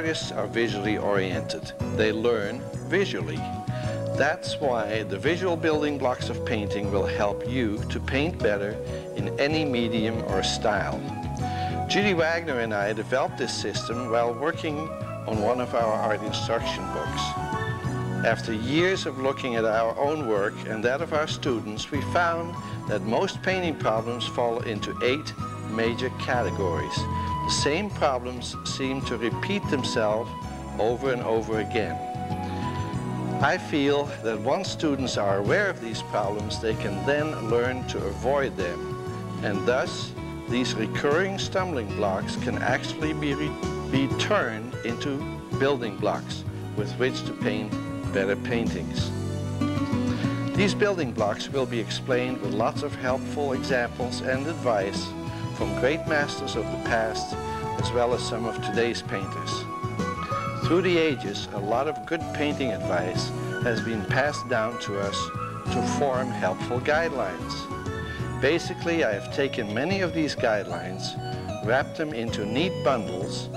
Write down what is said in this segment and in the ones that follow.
Artists are visually oriented. They learn visually. That's why the visual building blocks of painting will help you to paint better in any medium or style. Judi Wagner and I developed this system while working on one of our art instruction books. After years of looking at our own work and that of our students, we found that most painting problems fall into eight major categories. The same problems seem to repeat themselves over and over again. I feel that once students are aware of these problems, they can then learn to avoid them. And thus, these recurring stumbling blocks can actually be, be turned into building blocks with which to paint better paintings. These building blocks will be explained with lots of helpful examples and advice from great masters of the past as well as some of today's painters. Through the ages, a lot of good painting advice has been passed down to us to form helpful guidelines. Basically, I have taken many of these guidelines, wrapped them into neat bundles,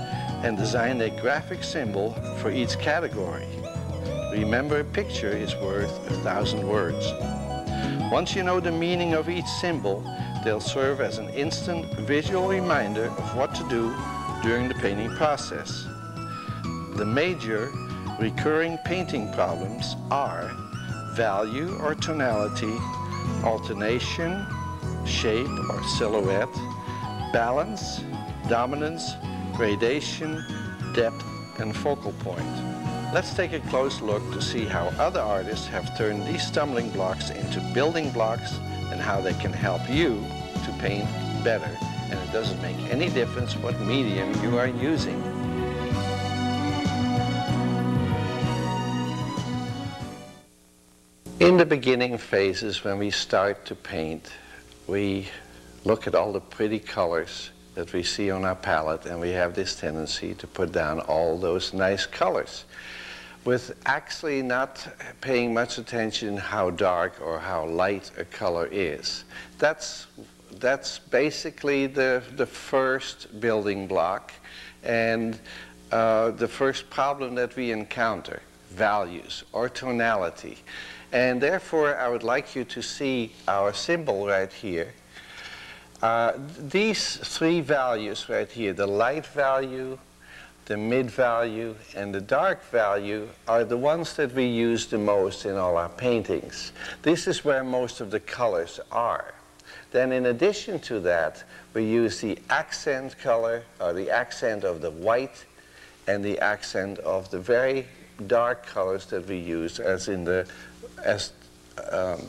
and designed a graphic symbol for each category. Remember, a picture is worth a thousand words. Once you know the meaning of each symbol, they'll serve as an instant visual reminder of what to do during the painting process. The major recurring painting problems are value or tonality, alternation, shape or silhouette, balance, dominance, gradation, depth, and focal point. Let's take a close look to see how other artists have turned these stumbling blocks into building blocks and how they can help you to paint better. And it doesn't make any difference what medium you are using. In the beginning phases, when we start to paint, we look at all the pretty colors that we see on our palette, and we have this tendency to put down all those nice colors with actually not paying much attention how dark or how light a color is. That's, that's basically the, the first building block and uh, the first problem that we encounter, values or tonality. And therefore, I would like you to see our symbol right here. Uh, these three values right here, the light value, the mid value and the dark value are the ones that we use the most in all our paintings. This is where most of the colors are. Then in addition to that, we use the accent color, or the accent of the white, and the accent of the very dark colors that we use as in the, as um,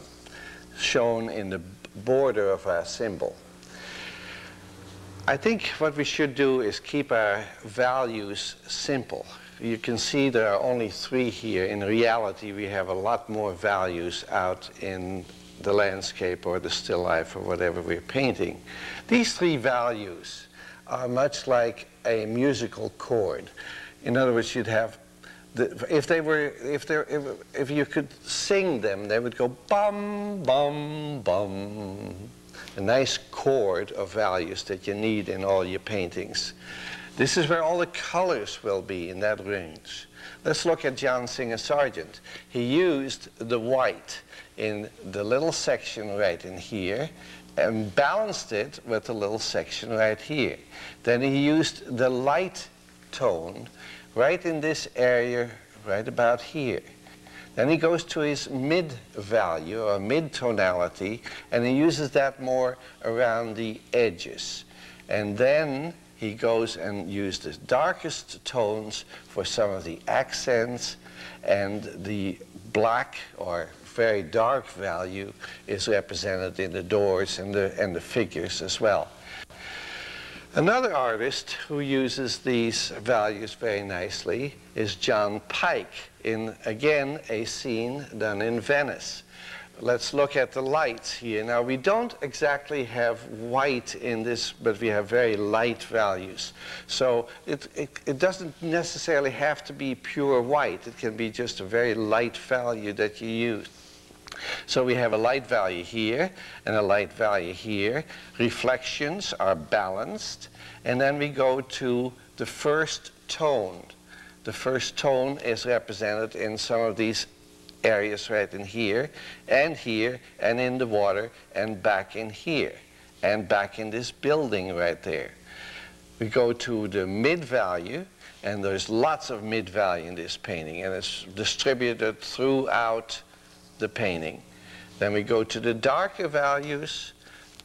shown in the border of our symbol. I think what we should do is keep our values simple. You can see there are only three here. In reality, we have a lot more values out in the landscape or the still life or whatever we're painting. These three values are much like a musical chord. In other words, you'd have, the, if they were, if, they if, if you could sing them, they would go bum, bum, bum, a nice chord of values that you need in all your paintings. This is where all the colors will be in that range. Let's look at John Singer Sargent. He used the white in the little section right in here and balanced it with the little section right here. Then he used the light tone right in this area right about here. Then he goes to his mid value or mid tonality and he uses that more around the edges. And then he goes and uses the darkest tones for some of the accents and the black or very dark value is represented in the doors and the, and the figures as well. Another artist who uses these values very nicely is John Pike in, again, a scene done in Venice. Let's look at the lights here. Now, we don't exactly have white in this, but we have very light values. So it, it, it doesn't necessarily have to be pure white. It can be just a very light value that you use. So we have a light value here and a light value here. Reflections are balanced. And then we go to the first tone. The first tone is represented in some of these areas right in here, and here, and in the water, and back in here, and back in this building right there. We go to the mid value, and there's lots of mid value in this painting, and it's distributed throughout the painting. Then we go to the darker values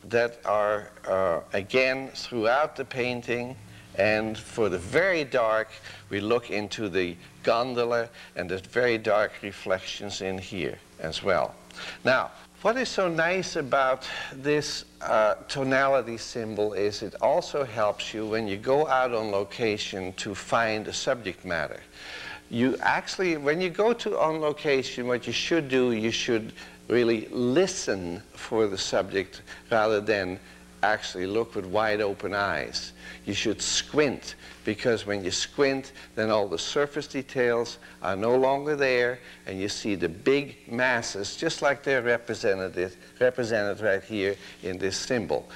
that are, uh, again, throughout the painting, and for the very dark, we look into the gondola and the very dark reflections in here as well. Now, what is so nice about this uh, tonality symbol is it also helps you when you go out on location to find the subject matter. You actually, when you go to on location, what you should do, you should really listen for the subject rather than actually look with wide open eyes. You should squint because when you squint, then all the surface details are no longer there and you see the big masses just like they're represented, represented right here in this symbol.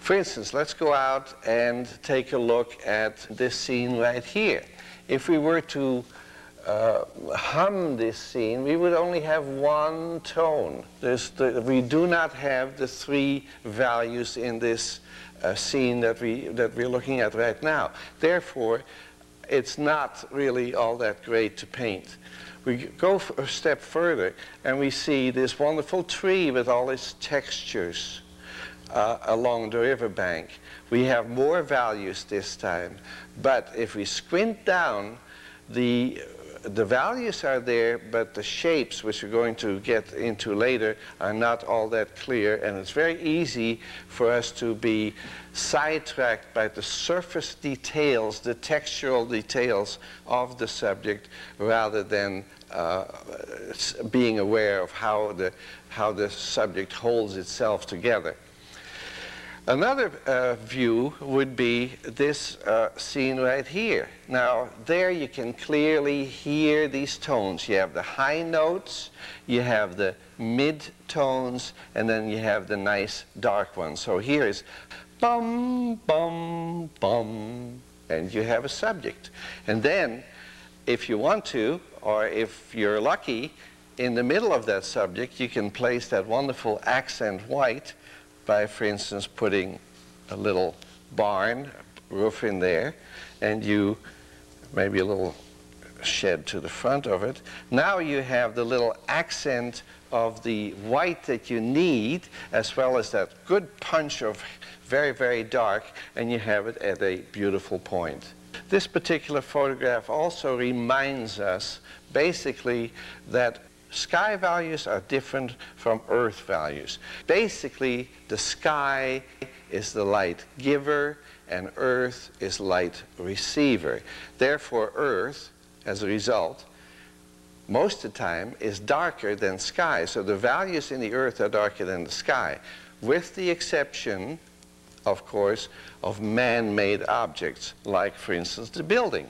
For instance, let's go out and take a look at this scene right here. If we were to uh, hum this scene, we would only have one tone. The, we do not have the three values in this uh, scene that, we, that we're looking at right now. Therefore, it's not really all that great to paint. We go a step further and we see this wonderful tree with all its textures uh, along the riverbank. We have more values this time, but if we squint down, the the values are there, but the shapes, which we're going to get into later, are not all that clear. And it's very easy for us to be sidetracked by the surface details, the textural details of the subject, rather than uh, being aware of how the, how the subject holds itself together. Another uh, view would be this uh, scene right here. Now, there you can clearly hear these tones. You have the high notes, you have the mid tones, and then you have the nice dark ones. So here is bum, bum, bum, and you have a subject. And then, if you want to, or if you're lucky, in the middle of that subject, you can place that wonderful accent white by, for instance, putting a little barn roof in there, and you maybe a little shed to the front of it. Now you have the little accent of the white that you need, as well as that good punch of very, very dark, and you have it at a beautiful point. This particular photograph also reminds us basically that Sky values are different from Earth values. Basically, the sky is the light giver and Earth is light receiver. Therefore, Earth, as a result, most of the time is darker than sky. So the values in the Earth are darker than the sky, with the exception, of course, of man-made objects, like, for instance, the building.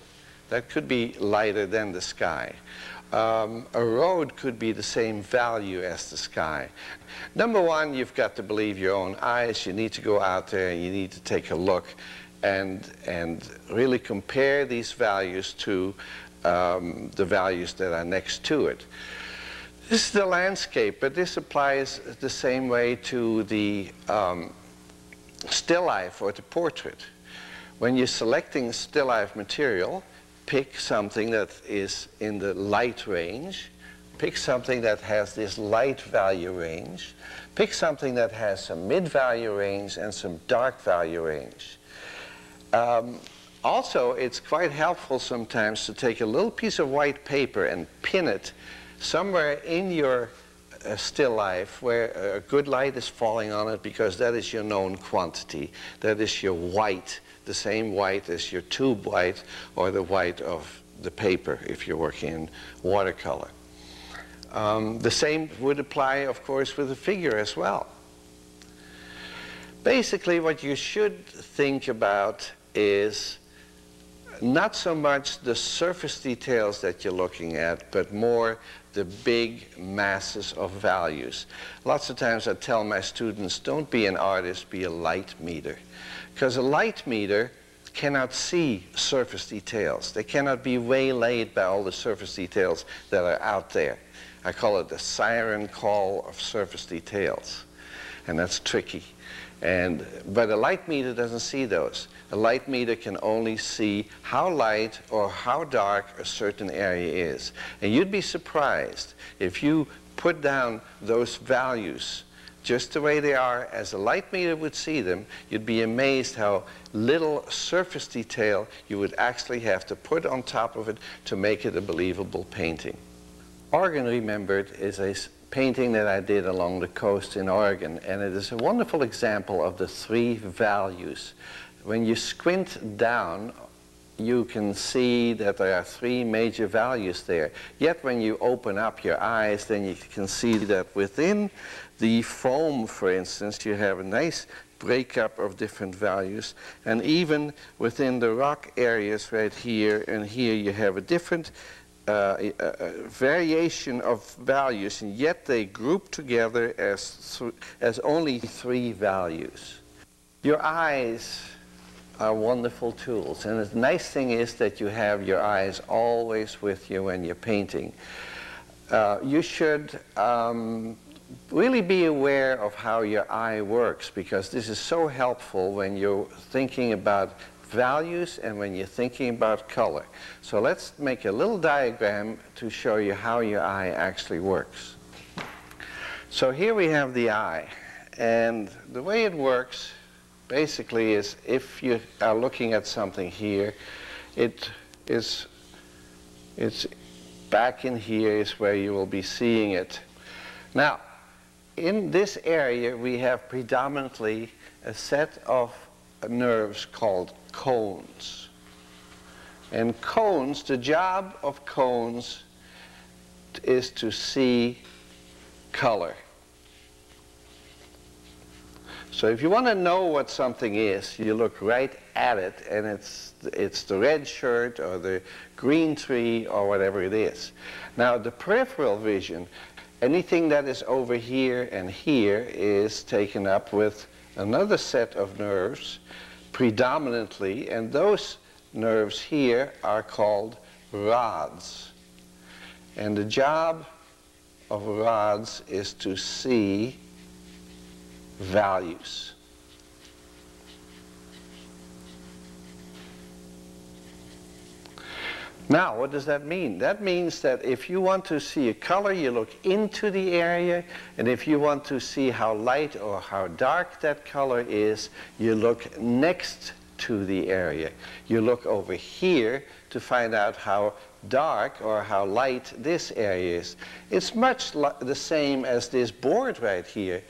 That could be lighter than the sky um, a road could be the same value as the sky. Number one, you've got to believe your own eyes. You need to go out there and you need to take a look and, and really compare these values to um, the values that are next to it. This is the landscape, but this applies the same way to the um, still life or the portrait. When you're selecting still life material, pick something that is in the light range, pick something that has this light value range, pick something that has some mid value range and some dark value range. Um, also, it's quite helpful sometimes to take a little piece of white paper and pin it somewhere in your uh, still life where a good light is falling on it because that is your known quantity. That is your white the same white as your tube white or the white of the paper if you're working in watercolor. Um, the same would apply, of course, with the figure as well. Basically, what you should think about is not so much the surface details that you're looking at, but more the big masses of values. Lots of times I tell my students, don't be an artist, be a light meter. Because a light meter cannot see surface details. They cannot be waylaid by all the surface details that are out there. I call it the siren call of surface details. And that's tricky. And, but a light meter doesn't see those. A light meter can only see how light or how dark a certain area is. And you'd be surprised if you put down those values just the way they are as a light meter would see them, you'd be amazed how little surface detail you would actually have to put on top of it to make it a believable painting. Oregon Remembered is a painting that I did along the coast in Oregon, and it is a wonderful example of the three values. When you squint down you can see that there are three major values there. Yet when you open up your eyes, then you can see that within the foam, for instance, you have a nice breakup of different values. And even within the rock areas right here and here, you have a different uh, uh, variation of values, and yet they group together as, as only three values. Your eyes are wonderful tools. And the nice thing is that you have your eyes always with you when you're painting. Uh, you should um, really be aware of how your eye works because this is so helpful when you're thinking about values and when you're thinking about color. So let's make a little diagram to show you how your eye actually works. So here we have the eye. And the way it works basically is if you are looking at something here, it is it's back in here is where you will be seeing it. Now, in this area, we have predominantly a set of nerves called cones. And cones, the job of cones is to see color. So if you want to know what something is, you look right at it, and it's, it's the red shirt or the green tree or whatever it is. Now, the peripheral vision, anything that is over here and here is taken up with another set of nerves predominantly, and those nerves here are called rods. And the job of rods is to see values. Now, what does that mean? That means that if you want to see a color, you look into the area, and if you want to see how light or how dark that color is, you look next to the area. You look over here to find out how dark or how light this area is. It's much the same as this board right here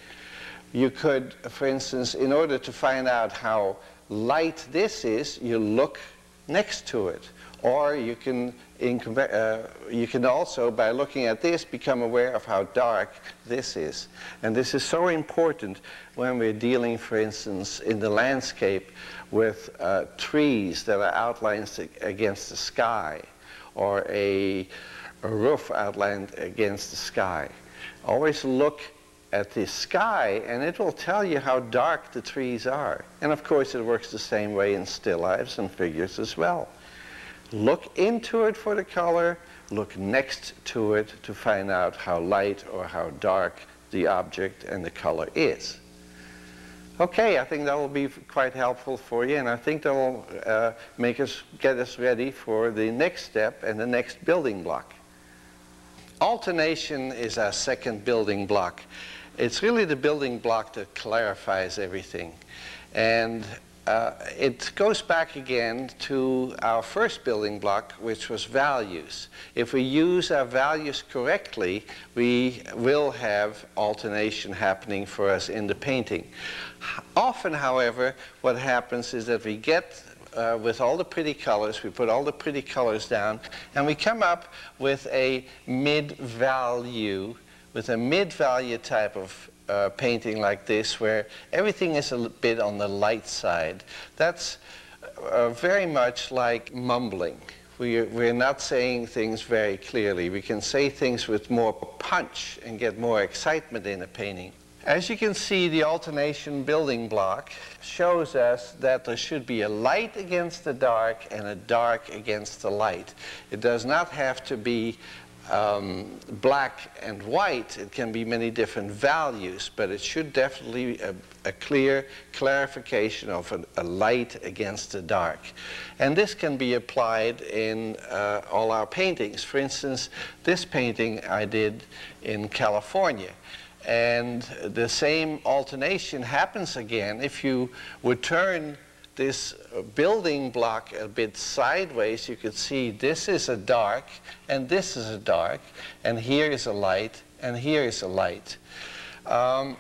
you could, for instance, in order to find out how light this is, you look next to it. Or you can, uh, you can also, by looking at this, become aware of how dark this is. And this is so important when we're dealing, for instance, in the landscape with uh, trees that are outlined against the sky, or a, a roof outlined against the sky. Always look at the sky and it will tell you how dark the trees are. And of course it works the same way in still lifes and figures as well. Look into it for the color, look next to it to find out how light or how dark the object and the color is. Okay, I think that will be quite helpful for you and I think that will uh, make us, get us ready for the next step and the next building block. Alternation is our second building block. It's really the building block that clarifies everything. And uh, it goes back again to our first building block, which was values. If we use our values correctly, we will have alternation happening for us in the painting. Often, however, what happens is that we get uh, with all the pretty colors, we put all the pretty colors down, and we come up with a mid-value with a mid-value type of uh, painting like this, where everything is a bit on the light side, that's uh, very much like mumbling. We're, we're not saying things very clearly. We can say things with more punch and get more excitement in a painting. As you can see, the alternation building block shows us that there should be a light against the dark and a dark against the light. It does not have to be um, black and white. It can be many different values, but it should definitely be a, a clear clarification of a, a, light against a dark. And this can be applied in uh, all our paintings. For instance, this painting I did in California. And the same alternation happens again if you would turn this building block a bit sideways, you could see this is a dark, and this is a dark, and here is a light, and here is a light. Um,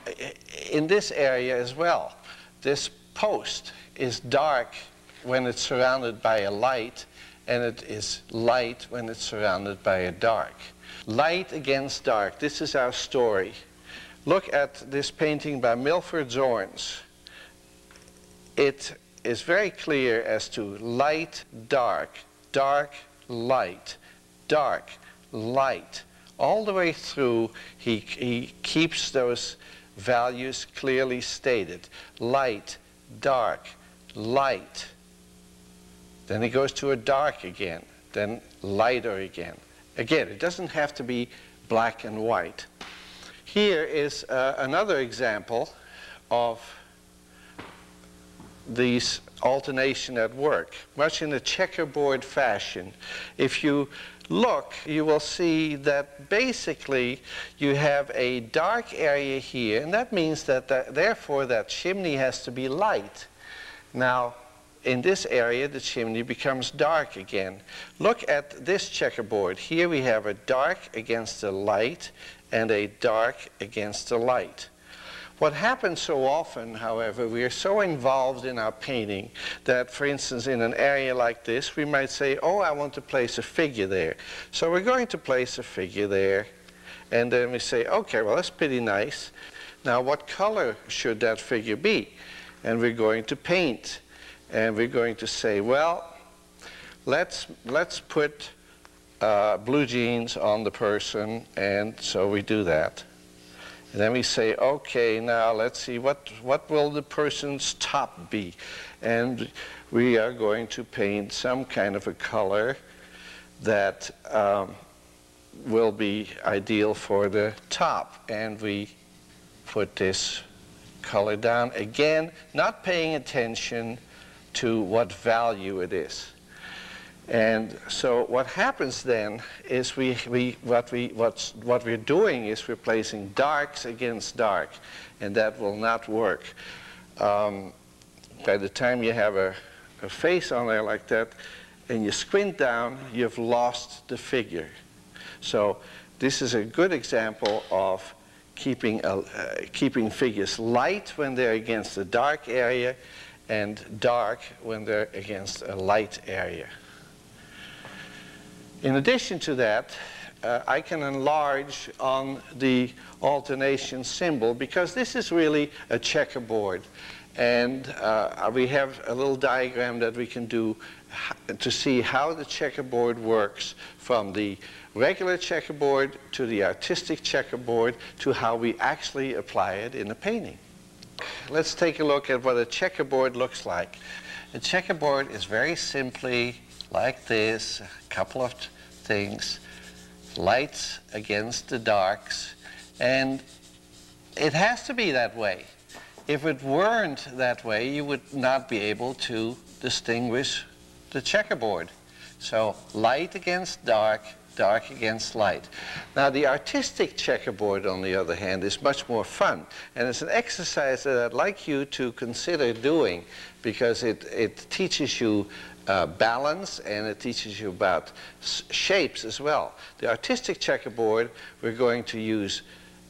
in this area as well, this post is dark when it's surrounded by a light, and it is light when it's surrounded by a dark. Light against dark, this is our story. Look at this painting by Milford Zornes. It is very clear as to light, dark, dark, light, dark, light. All the way through, he, he keeps those values clearly stated. Light, dark, light. Then he goes to a dark again, then lighter again. Again, it doesn't have to be black and white. Here is uh, another example of these alternation at work, much in a checkerboard fashion. If you look, you will see that basically you have a dark area here, and that means that, therefore that chimney has to be light. Now, in this area, the chimney becomes dark again. Look at this checkerboard. Here we have a dark against a light, and a dark against a light. What happens so often, however, we are so involved in our painting that, for instance, in an area like this, we might say, oh, I want to place a figure there. So we're going to place a figure there, and then we say, okay, well, that's pretty nice. Now, what color should that figure be? And we're going to paint, and we're going to say, well, let's, let's put uh, blue jeans on the person, and so we do that. And then we say, okay, now let's see, what, what will the person's top be? And we are going to paint some kind of a color that um, will be ideal for the top. And we put this color down. Again, not paying attention to what value it is. And so what happens then is we, we, what, we, what's, what we're doing is we're placing darks against dark, and that will not work. Um, by the time you have a, a face on there like that, and you squint down, you've lost the figure. So this is a good example of keeping, a, uh, keeping figures light when they're against a dark area and dark when they're against a light area. In addition to that, uh, I can enlarge on the alternation symbol because this is really a checkerboard. And uh, we have a little diagram that we can do to see how the checkerboard works from the regular checkerboard to the artistic checkerboard to how we actually apply it in a painting. Let's take a look at what a checkerboard looks like. A checkerboard is very simply like this, a couple of things, lights against the darks, and it has to be that way. If it weren't that way, you would not be able to distinguish the checkerboard. So light against dark, dark against light. Now the artistic checkerboard, on the other hand, is much more fun. And it's an exercise that I'd like you to consider doing because it, it teaches you uh, balance and it teaches you about shapes as well. The artistic checkerboard, we're going to use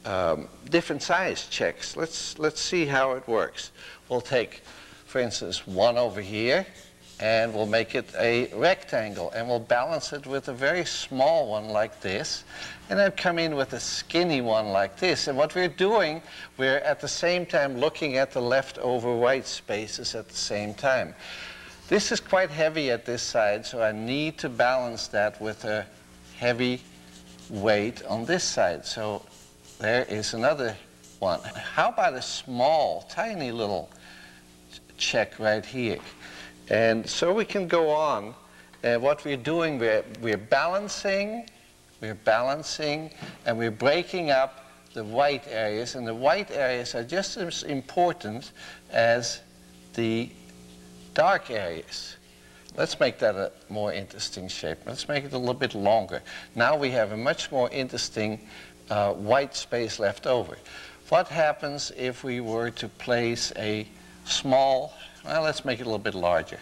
um, different size checks. Let's, let's see how it works. We'll take, for instance, one over here and we'll make it a rectangle and we'll balance it with a very small one like this and then come in with a skinny one like this. And what we're doing, we're at the same time looking at the leftover white spaces at the same time. This is quite heavy at this side, so I need to balance that with a heavy weight on this side. So there is another one. How about a small, tiny little check right here? And so we can go on. And what we're doing, we're, we're balancing, we're balancing, and we're breaking up the white areas. And the white areas are just as important as the dark areas. Let's make that a more interesting shape. Let's make it a little bit longer. Now we have a much more interesting uh, white space left over. What happens if we were to place a small, well, let's make it a little bit larger.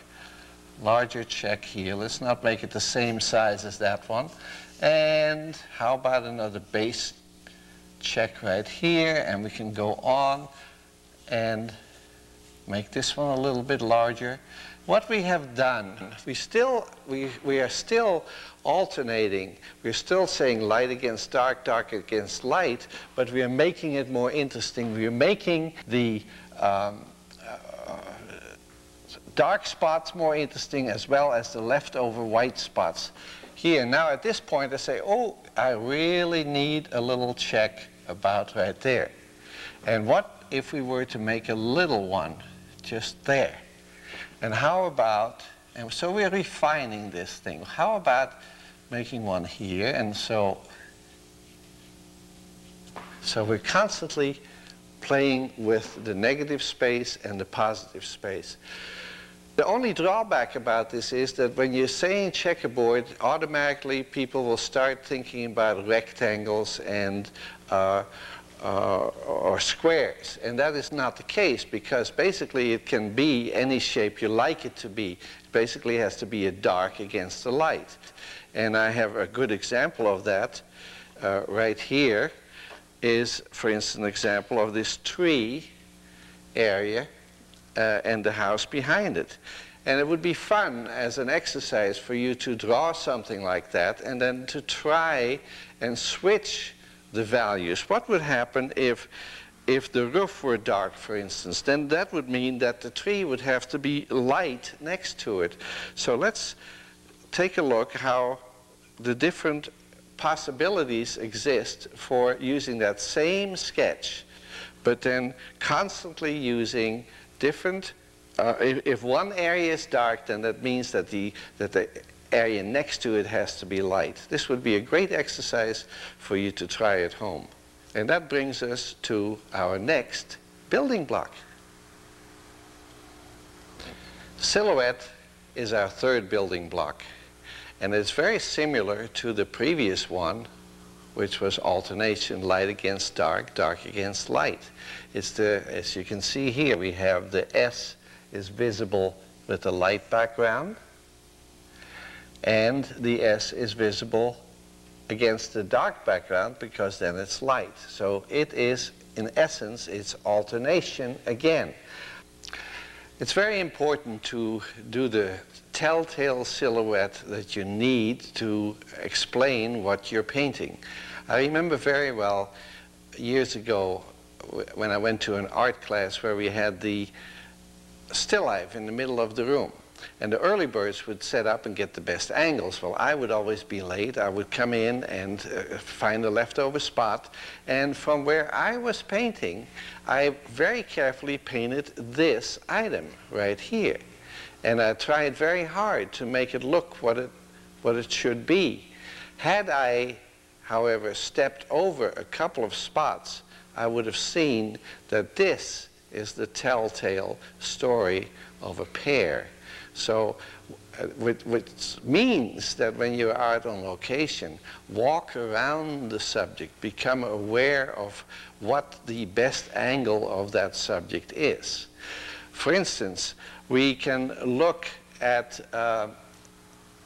Larger check here. Let's not make it the same size as that one. And how about another base check right here? And we can go on and make this one a little bit larger. What we have done, we still, we, we are still alternating. We're still saying light against dark, dark against light, but we are making it more interesting. We are making the um, uh, dark spots more interesting as well as the leftover white spots. Here, now at this point I say, oh, I really need a little check about right there. And what if we were to make a little one just there? And how about, and so we're refining this thing. How about making one here? And so, so we're constantly playing with the negative space and the positive space. The only drawback about this is that when you're saying checkerboard, automatically people will start thinking about rectangles and uh, uh, or squares. And that is not the case because basically it can be any shape you like it to be. It basically has to be a dark against the light. And I have a good example of that uh, right here is, for instance, an example of this tree area uh, and the house behind it. And it would be fun as an exercise for you to draw something like that and then to try and switch the values. What would happen if, if the roof were dark, for instance? Then that would mean that the tree would have to be light next to it. So let's take a look how the different possibilities exist for using that same sketch, but then constantly using different uh, if, if, one area is dark, then that means that the, that the area next to it has to be light. This would be a great exercise for you to try at home. And that brings us to our next building block. Silhouette is our third building block. And it's very similar to the previous one, which was alternation, light against dark, dark against light. It's the, as you can see here, we have the S is visible with the light background, and the S is visible against the dark background because then it's light. So it is, in essence, it's alternation again. It's very important to do the telltale silhouette that you need to explain what you're painting. I remember very well years ago when I went to an art class where we had the still life in the middle of the room. And the early birds would set up and get the best angles. Well, I would always be late. I would come in and uh, find a leftover spot. And from where I was painting, I very carefully painted this item right here. And I tried very hard to make it look what it, what it should be. Had I, however, stepped over a couple of spots, I would have seen that this is the telltale story of a pear. So uh, which means that when you're out on location, walk around the subject, become aware of what the best angle of that subject is. For instance, we can look at, uh,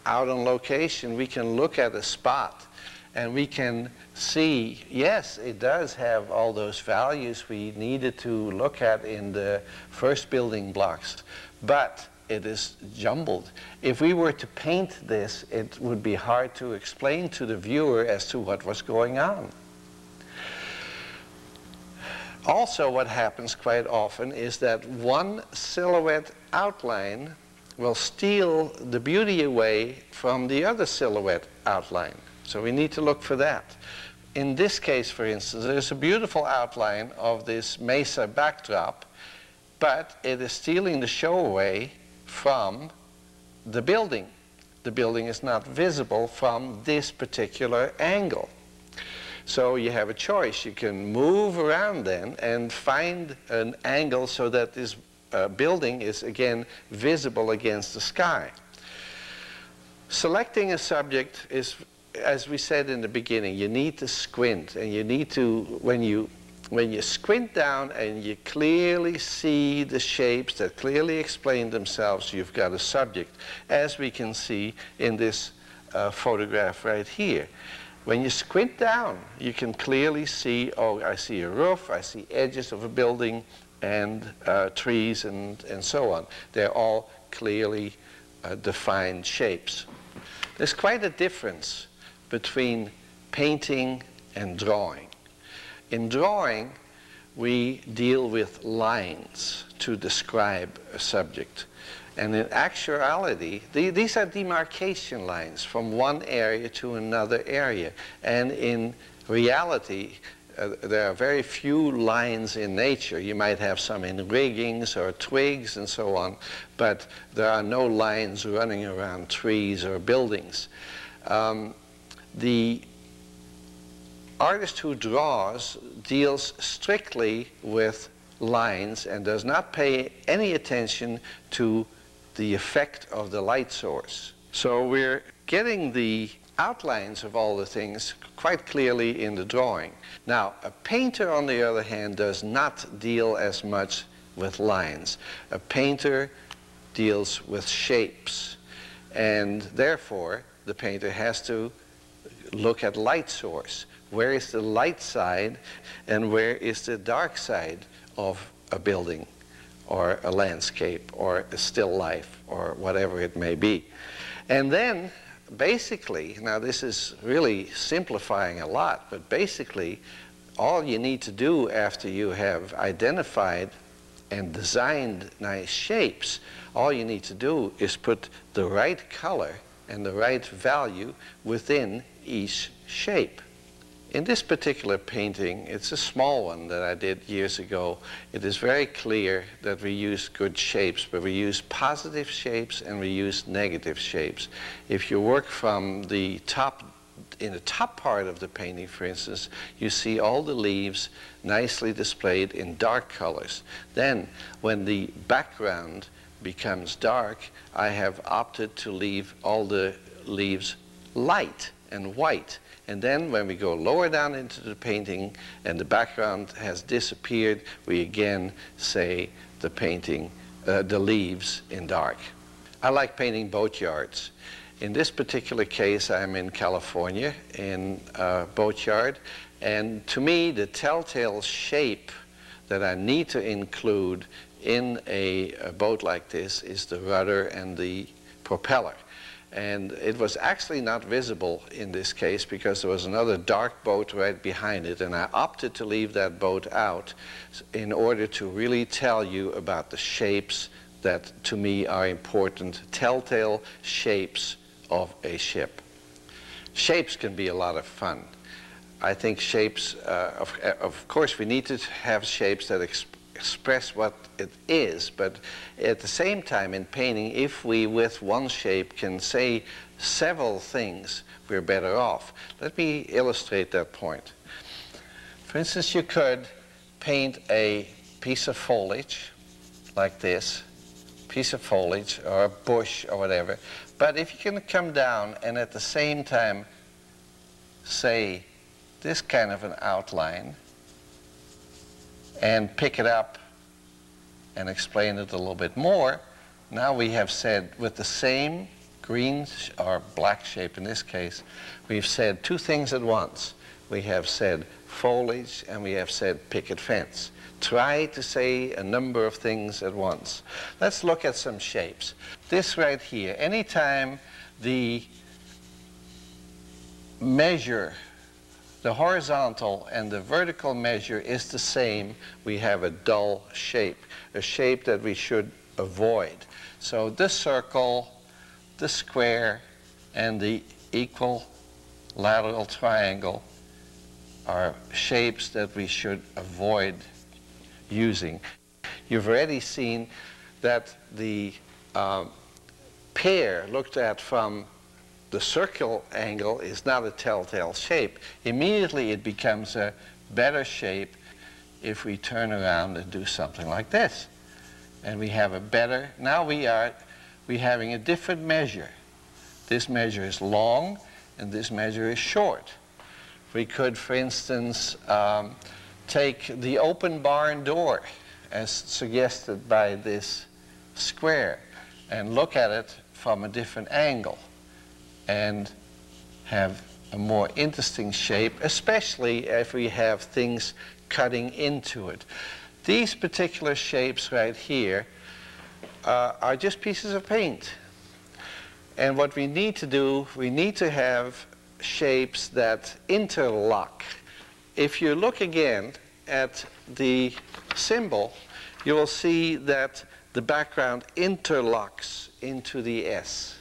out on location, we can look at a spot and we can see, yes, it does have all those values we needed to look at in the first building blocks, but it is jumbled. If we were to paint this, it would be hard to explain to the viewer as to what was going on. Also, what happens quite often is that one silhouette outline will steal the beauty away from the other silhouette outline. So we need to look for that. in this case, for instance, there's a beautiful outline of this mesa backdrop, but it is stealing the show away from the building. The building is not visible from this particular angle. So you have a choice. You can move around then and find an angle so that this uh, building is again visible against the sky. Selecting a subject is, as we said in the beginning, you need to squint and you need to, when you when you squint down and you clearly see the shapes that clearly explain themselves, you've got a subject, as we can see in this uh, photograph right here. When you squint down, you can clearly see, oh, I see a roof, I see edges of a building, and uh, trees, and, and so on. They're all clearly uh, defined shapes. There's quite a difference between painting and drawing. In drawing, we deal with lines to describe a subject. And in actuality, the, these are demarcation lines from one area to another area. And in reality, uh, there are very few lines in nature. You might have some in riggings or twigs and so on, but there are no lines running around trees or buildings. Um, the artist who draws deals strictly with lines and does not pay any attention to the effect of the light source. So we're getting the outlines of all the things quite clearly in the drawing. Now, a painter, on the other hand, does not deal as much with lines. A painter deals with shapes, and therefore the painter has to look at light source. Where is the light side and where is the dark side of a building or a landscape or a still life or whatever it may be. And then basically, now this is really simplifying a lot, but basically all you need to do after you have identified and designed nice shapes, all you need to do is put the right color and the right value within each shape. In this particular painting, it's a small one that I did years ago. It is very clear that we use good shapes, but we use positive shapes and we use negative shapes. If you work from the top, in the top part of the painting, for instance, you see all the leaves nicely displayed in dark colors. Then, when the background becomes dark, I have opted to leave all the leaves light and white. And then when we go lower down into the painting and the background has disappeared, we again say the painting, uh, the leaves in dark. I like painting boatyards. In this particular case, I'm in California in a boatyard. And to me, the telltale shape that I need to include in a, a boat like this is the rudder and the propeller. And it was actually not visible in this case because there was another dark boat right behind it. And I opted to leave that boat out in order to really tell you about the shapes that to me are important, telltale shapes of a ship. Shapes can be a lot of fun. I think shapes, uh, of, of course, we need to have shapes that express what it is, but at the same time in painting, if we with one shape can say several things, we're better off. Let me illustrate that point. For instance, you could paint a piece of foliage like this, piece of foliage or a bush or whatever, but if you can come down and at the same time say this kind of an outline, and pick it up and explain it a little bit more, now we have said with the same green or black shape in this case, we've said two things at once. We have said foliage and we have said picket fence. Try to say a number of things at once. Let's look at some shapes. This right here, anytime the measure the horizontal and the vertical measure is the same, we have a dull shape, a shape that we should avoid. So this circle, the square, and the equal lateral triangle are shapes that we should avoid using. You've already seen that the um, pear looked at from the circle angle is not a telltale shape. Immediately it becomes a better shape if we turn around and do something like this. And we have a better, now we are we having a different measure. This measure is long and this measure is short. We could, for instance, um, take the open barn door as suggested by this square and look at it from a different angle and have a more interesting shape, especially if we have things cutting into it. These particular shapes right here uh, are just pieces of paint. And what we need to do, we need to have shapes that interlock. If you look again at the symbol, you will see that the background interlocks into the S.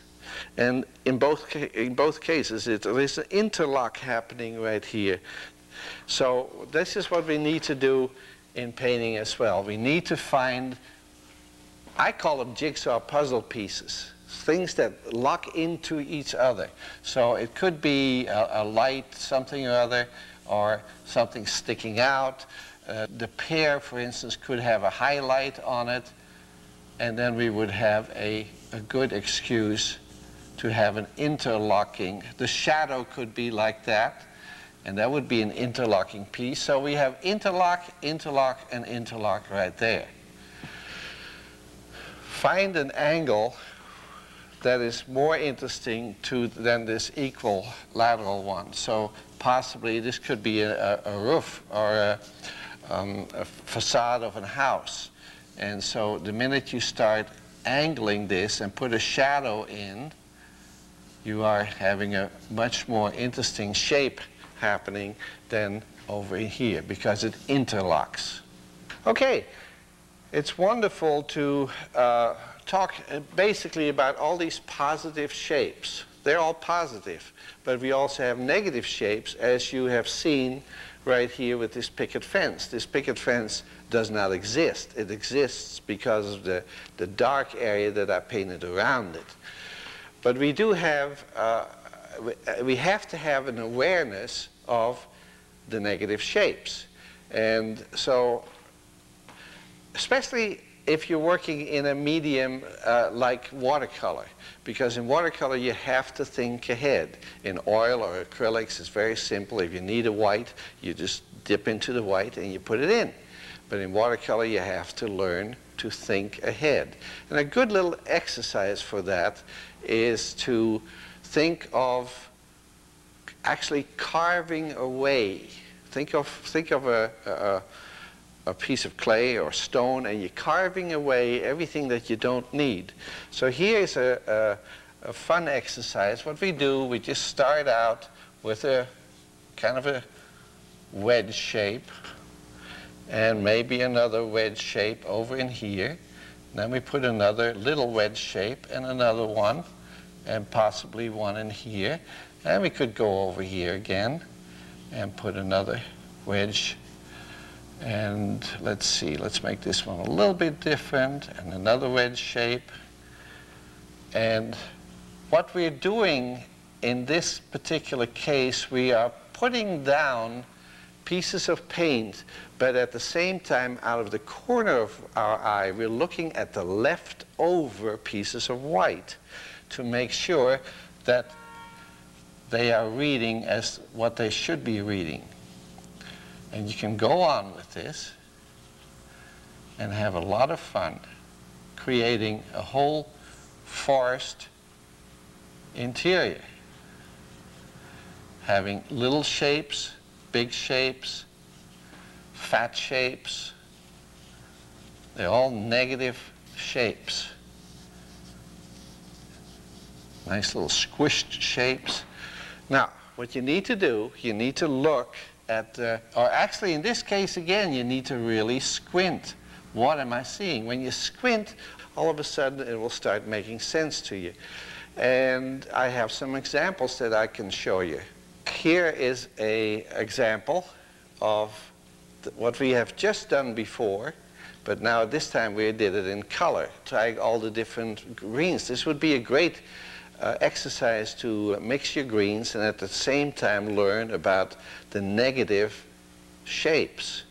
And in both, in both cases, it, there is an interlock happening right here. So this is what we need to do in painting as well. We need to find, I call them jigsaw puzzle pieces, things that lock into each other. So it could be a, a light, something or other, or something sticking out. Uh, the pear, for instance, could have a highlight on it, and then we would have a, a good excuse to have an interlocking. The shadow could be like that, and that would be an interlocking piece. So we have interlock, interlock, and interlock right there. Find an angle that is more interesting to than this equal lateral one. So possibly this could be a, a roof or a, um, a facade of a house. And so the minute you start angling this and put a shadow in, you are having a much more interesting shape happening than over here because it interlocks. Okay, it's wonderful to uh, talk basically about all these positive shapes. They're all positive, but we also have negative shapes as you have seen right here with this picket fence. This picket fence does not exist. It exists because of the, the dark area that I painted around it. But we do have, uh, we have to have an awareness of the negative shapes. And so, especially if you're working in a medium uh, like watercolor, because in watercolor you have to think ahead. In oil or acrylics, it's very simple. If you need a white, you just dip into the white and you put it in. But in watercolor, you have to learn to think ahead. And a good little exercise for that is to think of actually carving away. Think of, think of a, a, a piece of clay or stone and you're carving away everything that you don't need. So here's a, a, a fun exercise. What we do, we just start out with a kind of a wedge shape and maybe another wedge shape over in here. Then we put another little wedge shape and another one and possibly one in here. And we could go over here again and put another wedge. And let's see, let's make this one a little bit different and another wedge shape. And what we're doing in this particular case, we are putting down pieces of paint, but at the same time, out of the corner of our eye, we're looking at the leftover pieces of white to make sure that they are reading as what they should be reading. And you can go on with this and have a lot of fun creating a whole forest interior. Having little shapes, big shapes, fat shapes. They're all negative shapes nice little squished shapes. Now, what you need to do, you need to look at, uh, or actually in this case again, you need to really squint. What am I seeing? When you squint, all of a sudden it will start making sense to you. And I have some examples that I can show you. Here is a example of what we have just done before, but now this time we did it in color, trying all the different greens. This would be a great uh, exercise to mix your greens and at the same time learn about the negative shapes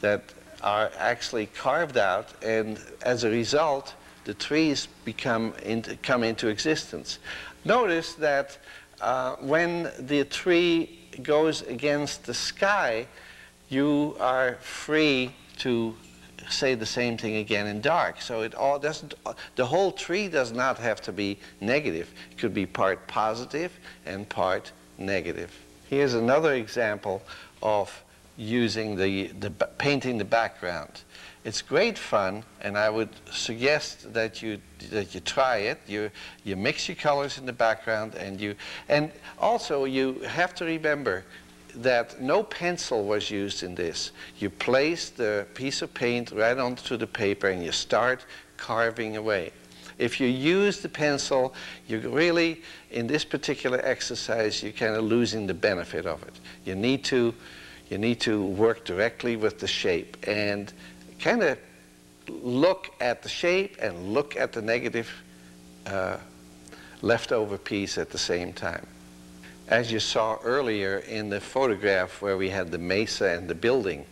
that are actually carved out and as a result the trees become into, come into existence. Notice that uh, when the tree goes against the sky, you are free to say the same thing again in dark. So it all doesn't, the whole tree does not have to be negative. It could be part positive and part negative. Here's another example of using the, the painting the background. It's great fun, and I would suggest that you that you try it. You you mix your colors in the background, and you and also you have to remember that no pencil was used in this. You place the piece of paint right onto the paper and you start carving away. If you use the pencil, you really, in this particular exercise, you're kind of losing the benefit of it. You need to, you need to work directly with the shape and kind of look at the shape and look at the negative uh, leftover piece at the same time. As you saw earlier in the photograph where we had the mesa and the building,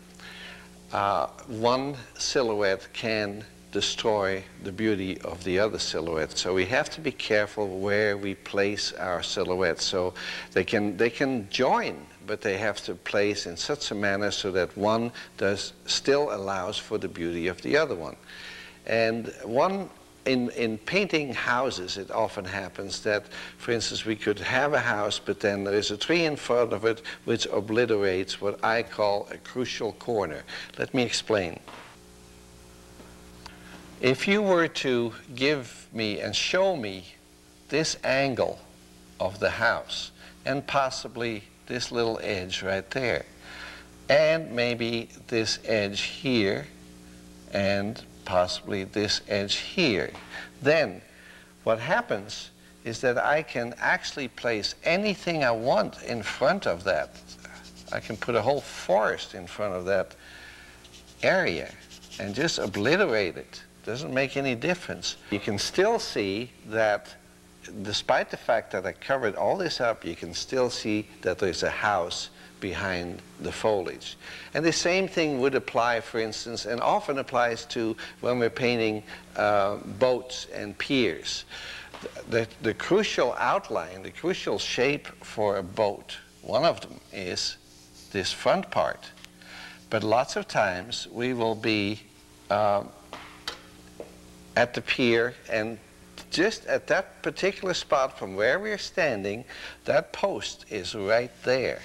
uh, one silhouette can destroy the beauty of the other silhouette. So we have to be careful where we place our silhouettes. So they can, they can join, but they have to place in such a manner so that one does still allows for the beauty of the other one. And one in, in painting houses, it often happens that, for instance, we could have a house, but then there is a tree in front of it which obliterates what I call a crucial corner. Let me explain. If you were to give me and show me this angle of the house, and possibly this little edge right there, and maybe this edge here, and possibly this edge here. Then what happens is that I can actually place anything I want in front of that. I can put a whole forest in front of that area and just obliterate it. Doesn't make any difference. You can still see that despite the fact that I covered all this up, you can still see that there's a house behind the foliage. And the same thing would apply, for instance, and often applies to when we're painting uh, boats and piers. The, the crucial outline, the crucial shape for a boat, one of them is this front part. But lots of times we will be uh, at the pier and just at that particular spot from where we're standing, that post is right there.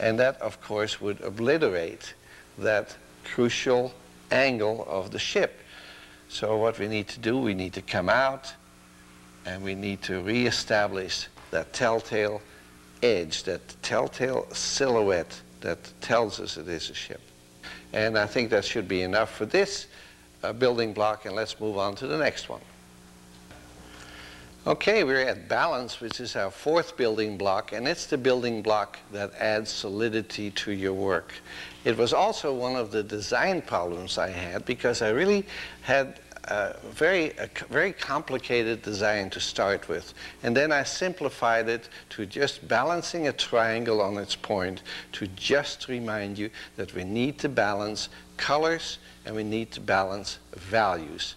And that, of course, would obliterate that crucial angle of the ship. So what we need to do, we need to come out and we need to reestablish that telltale edge, that telltale silhouette that tells us it is a ship. And I think that should be enough for this uh, building block, and let's move on to the next one. Okay, we're at balance, which is our fourth building block, and it's the building block that adds solidity to your work. It was also one of the design problems I had because I really had a very, a very complicated design to start with. And then I simplified it to just balancing a triangle on its point to just remind you that we need to balance colors and we need to balance values.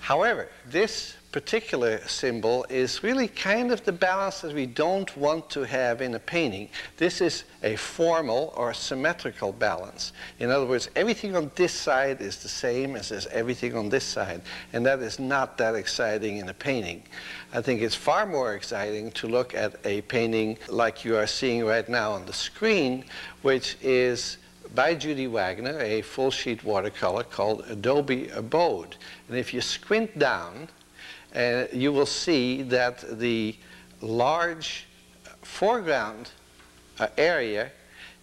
However, this particular symbol is really kind of the balance that we don't want to have in a painting. This is a formal or symmetrical balance. In other words, everything on this side is the same as everything on this side, and that is not that exciting in a painting. I think it's far more exciting to look at a painting like you are seeing right now on the screen, which is by Judi Wagner, a full sheet watercolor called Adobe Abode. And if you squint down, uh, you will see that the large foreground uh, area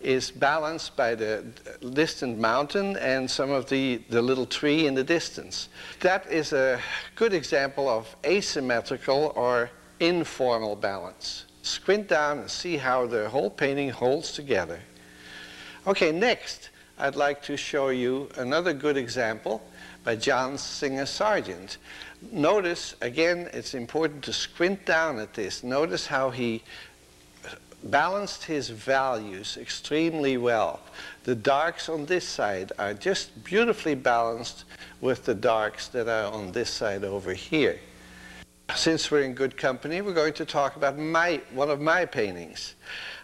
is balanced by the distant mountain and some of the, the little tree in the distance. That is a good example of asymmetrical or informal balance. Squint down and see how the whole painting holds together. Okay, next, I'd like to show you another good example by John Singer Sargent. Notice, again, it's important to squint down at this. Notice how he balanced his values extremely well. The darks on this side are just beautifully balanced with the darks that are on this side over here. Since we're in good company, we're going to talk about my, one of my paintings.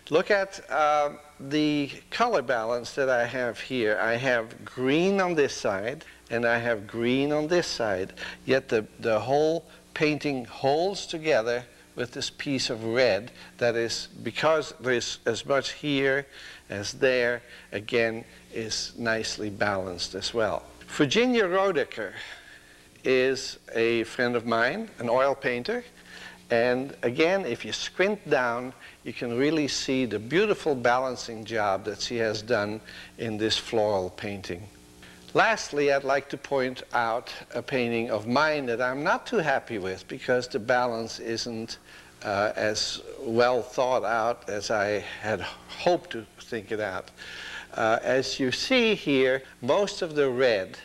Look at uh, the color balance that I have here. I have green on this side, and I have green on this side, yet the, the whole painting holds together with this piece of red that is, because there's as much here as there, again, is nicely balanced as well. Virginia Rodecker is a friend of mine, an oil painter, and again, if you squint down, you can really see the beautiful balancing job that she has done in this floral painting. Lastly, I'd like to point out a painting of mine that I'm not too happy with because the balance isn't uh, as well thought out as I had hoped to think it out. Uh, as you see here, most of the red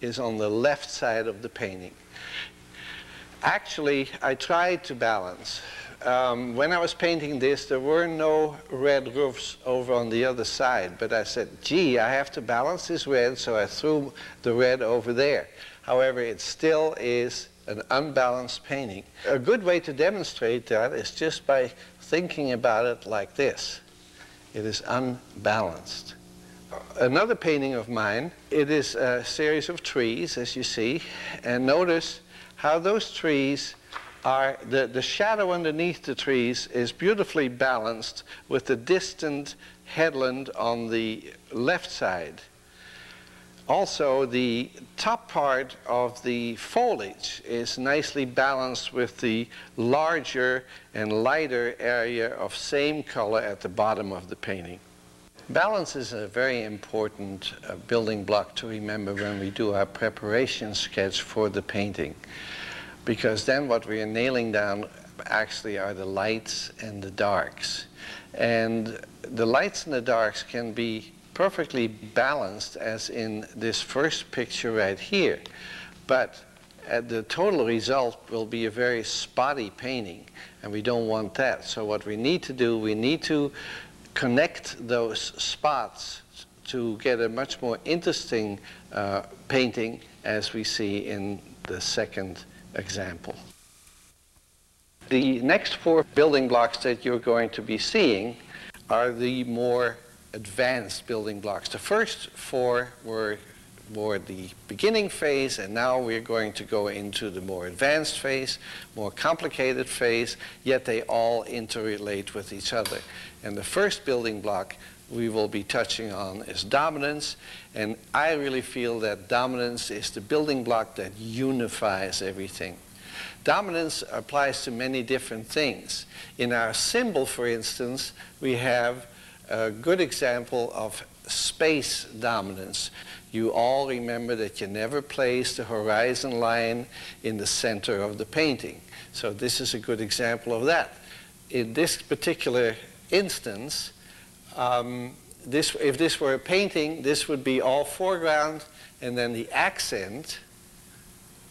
is on the left side of the painting. Actually, I tried to balance um, when I was painting this, there were no red roofs over on the other side. But I said, gee, I have to balance this red, so I threw the red over there. However, it still is an unbalanced painting. A good way to demonstrate that is just by thinking about it like this. It is unbalanced. Another painting of mine, it is a series of trees, as you see, and notice how those trees are the, the shadow underneath the trees is beautifully balanced with the distant headland on the left side. Also, the top part of the foliage is nicely balanced with the larger and lighter area of same color at the bottom of the painting. Balance is a very important uh, building block to remember when we do our preparation sketch for the painting because then what we are nailing down actually are the lights and the darks. And the lights and the darks can be perfectly balanced as in this first picture right here. But uh, the total result will be a very spotty painting, and we don't want that. So what we need to do, we need to connect those spots to get a much more interesting uh, painting as we see in the second example. The next four building blocks that you're going to be seeing are the more advanced building blocks. The first four were more the beginning phase, and now we're going to go into the more advanced phase, more complicated phase, yet they all interrelate with each other. And the first building block we will be touching on is dominance. And I really feel that dominance is the building block that unifies everything. Dominance applies to many different things. In our symbol, for instance, we have a good example of space dominance. You all remember that you never place the horizon line in the center of the painting. So this is a good example of that. In this particular instance, um, this, if this were a painting, this would be all foreground, and then the accent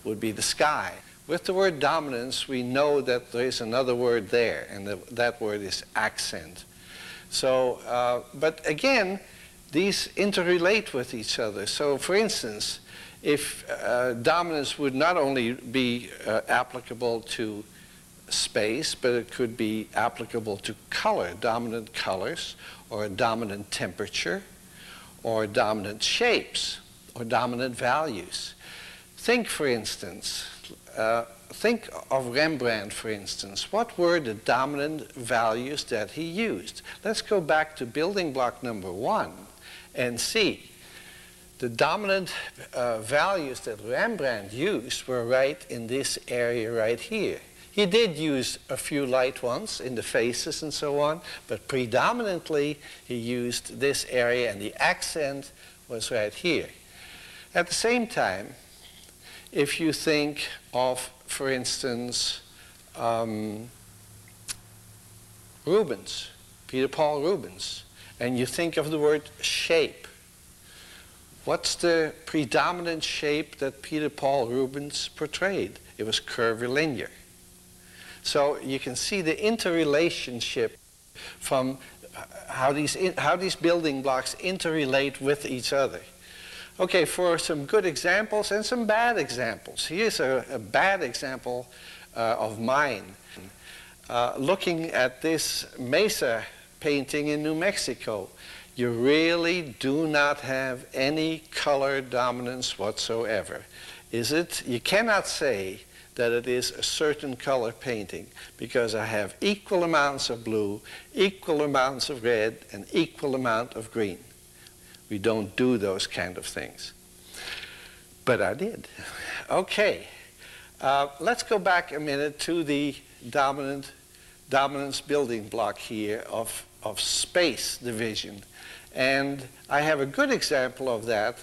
would be the sky. With the word dominance, we know that there is another word there, and the, that word is accent. So, uh, but again, these interrelate with each other. So, for instance, if uh, dominance would not only be uh, applicable to space, but it could be applicable to color, dominant colors, or dominant temperature, or dominant shapes, or dominant values. Think, for instance, uh, think of Rembrandt, for instance. What were the dominant values that he used? Let's go back to building block number one and see. The dominant uh, values that Rembrandt used were right in this area right here. He did use a few light ones in the faces and so on, but predominantly he used this area and the accent was right here. At the same time, if you think of, for instance, um, Rubens, Peter Paul Rubens, and you think of the word shape, what's the predominant shape that Peter Paul Rubens portrayed? It was curvilinear. So you can see the interrelationship from how these, how these building blocks interrelate with each other. Okay, for some good examples and some bad examples. Here's a, a bad example uh, of mine. Uh, looking at this mesa painting in New Mexico, you really do not have any color dominance whatsoever. Is it? You cannot say that it is a certain color painting because I have equal amounts of blue, equal amounts of red, and equal amount of green. We don't do those kind of things. But I did. Okay. Uh, let's go back a minute to the dominant dominance building block here of, of space division. And I have a good example of that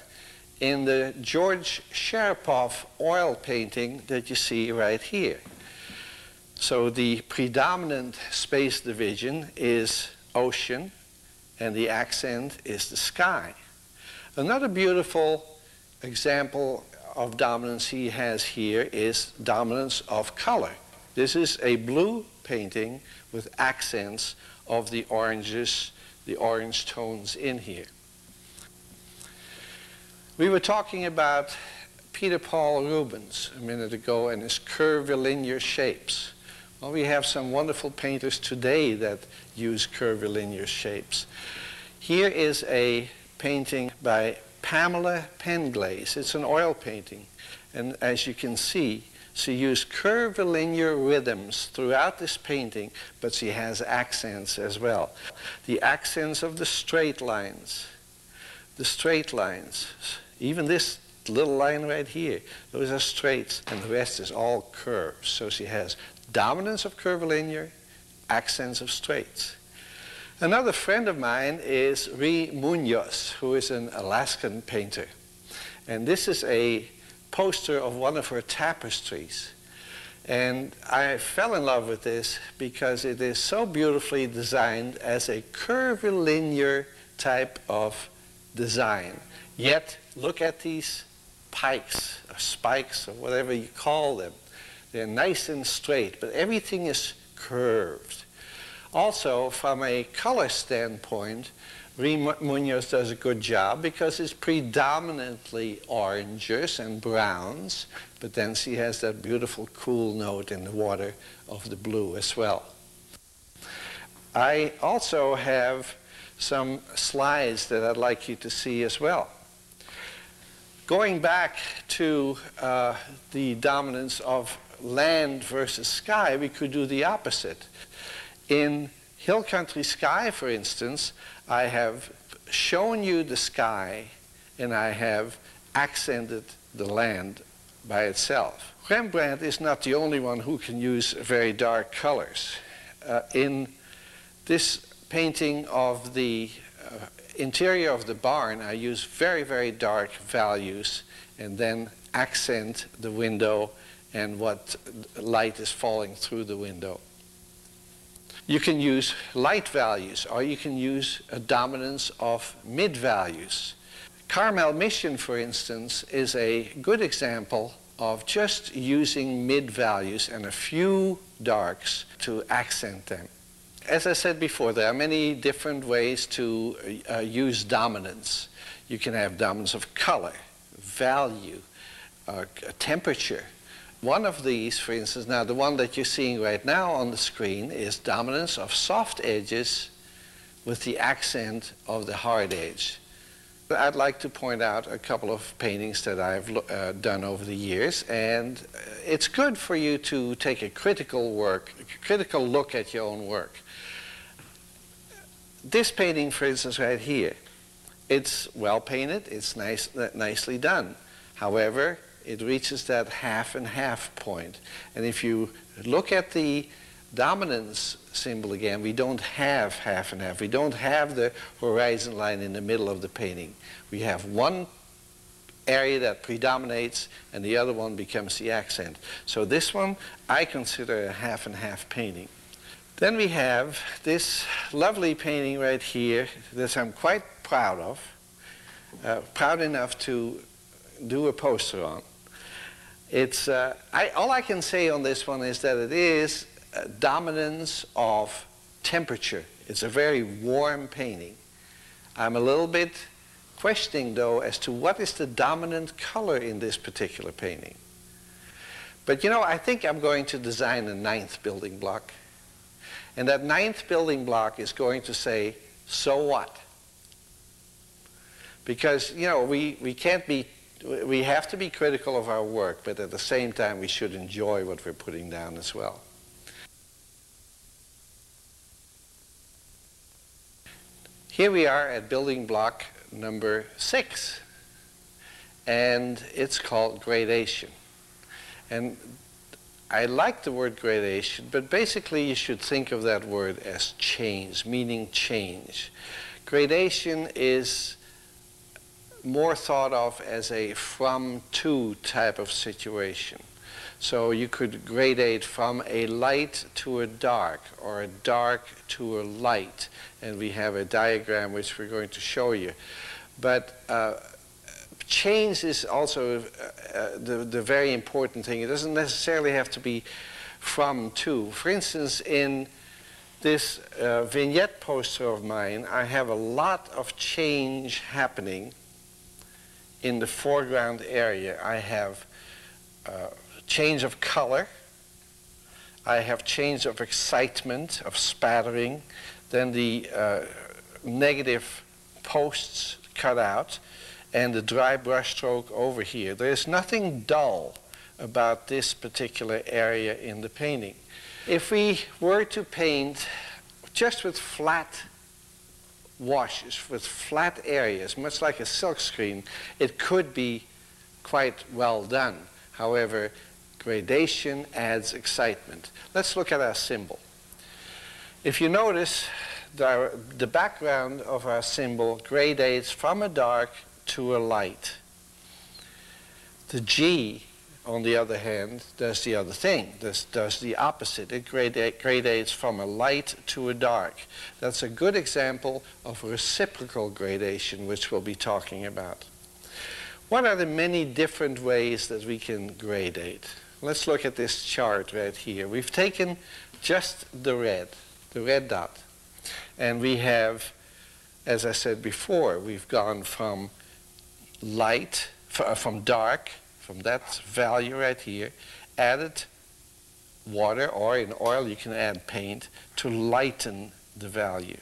in the George Sharapov oil painting that you see right here. So the predominant space division is ocean, and the accent is the sky. Another beautiful example of dominance he has here is dominance of color. This is a blue painting with accents of the oranges, the orange tones in here. We were talking about Peter Paul Rubens a minute ago and his curvilinear shapes. Well, we have some wonderful painters today that use curvilinear shapes. Here is a painting by Pamela Penglaze. It's an oil painting. And as you can see, she used curvilinear rhythms throughout this painting, but she has accents as well. The accents of the straight lines, the straight lines, even this little line right here, those are straights, and the rest is all curves. So she has dominance of curvilinear, accents of straights. Another friend of mine is Rie Munoz, who is an Alaskan painter. And this is a poster of one of her tapestries. And I fell in love with this because it is so beautifully designed as a curvilinear type of design. Yet, look at these pikes or spikes or whatever you call them. They're nice and straight, but everything is curved. Also, from a color standpoint, Munoz does a good job because it's predominantly oranges and browns, but then she has that beautiful cool note in the water of the blue as well. I also have some slides that I'd like you to see as well. Going back to uh, the dominance of land versus sky, we could do the opposite. In Hill Country Sky, for instance, I have shown you the sky and I have accented the land by itself. Rembrandt is not the only one who can use very dark colors. Uh, in this painting of the uh, interior of the barn, I use very, very dark values and then accent the window and what light is falling through the window. You can use light values or you can use a dominance of mid values. Carmel Mission, for instance, is a good example of just using mid values and a few darks to accent them. As I said before, there are many different ways to uh, use dominance. You can have dominance of color, value, uh, temperature. One of these, for instance, now the one that you're seeing right now on the screen is dominance of soft edges with the accent of the hard edge. But I'd like to point out a couple of paintings that I've uh, done over the years, and uh, it's good for you to take a critical work, a critical look at your own work. This painting, for instance, right here, it's well painted, it's nice, nicely done. However, it reaches that half and half point. And if you look at the dominance symbol again, we don't have half and half. We don't have the horizon line in the middle of the painting. We have one area that predominates and the other one becomes the accent. So this one I consider a half and half painting. Then we have this lovely painting right here that I'm quite proud of, uh, proud enough to do a poster on. It's, uh, I, all I can say on this one is that it is dominance of temperature. It's a very warm painting. I'm a little bit questioning, though, as to what is the dominant color in this particular painting. But you know, I think I'm going to design a ninth building block. And that ninth building block is going to say, so what? Because, you know, we, we can't be, we have to be critical of our work, but at the same time, we should enjoy what we're putting down as well. Here we are at building block number six, and it's called gradation. And I like the word gradation, but basically you should think of that word as change, meaning change. Gradation is more thought of as a from to type of situation. So you could gradate from a light to a dark or a dark to a light. And we have a diagram which we're going to show you. But uh, change is also uh, uh, the, the very important thing. It doesn't necessarily have to be from to. For instance, in this uh, vignette poster of mine, I have a lot of change happening in the foreground area. I have uh, change of color. I have change of excitement, of spattering. Then the uh, negative posts cut out and the dry brush stroke over here. There's nothing dull about this particular area in the painting. If we were to paint just with flat washes, with flat areas, much like a silk screen, it could be quite well done. However, Gradation adds excitement. Let's look at our symbol. If you notice, the, the background of our symbol gradates from a dark to a light. The G, on the other hand, does the other thing, does, does the opposite. It gradates from a light to a dark. That's a good example of reciprocal gradation, which we'll be talking about. What are the many different ways that we can gradate? Let's look at this chart right here. We've taken just the red, the red dot, and we have, as I said before, we've gone from light, uh, from dark, from that value right here, added water, or in oil you can add paint, to lighten the value.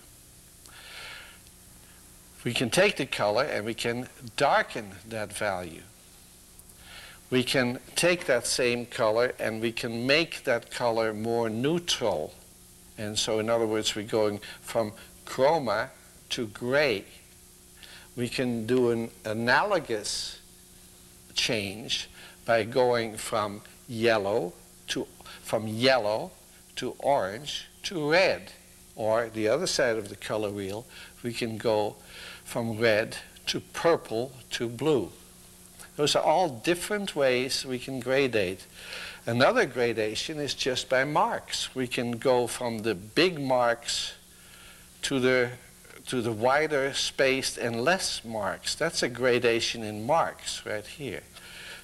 We can take the color and we can darken that value we can take that same color and we can make that color more neutral. And so in other words, we're going from chroma to gray. We can do an analogous change by going from yellow to from yellow to orange to red. Or the other side of the color wheel, we can go from red to purple to blue. Those are all different ways we can gradate. Another gradation is just by marks. We can go from the big marks to the, to the wider spaced and less marks. That's a gradation in marks right here.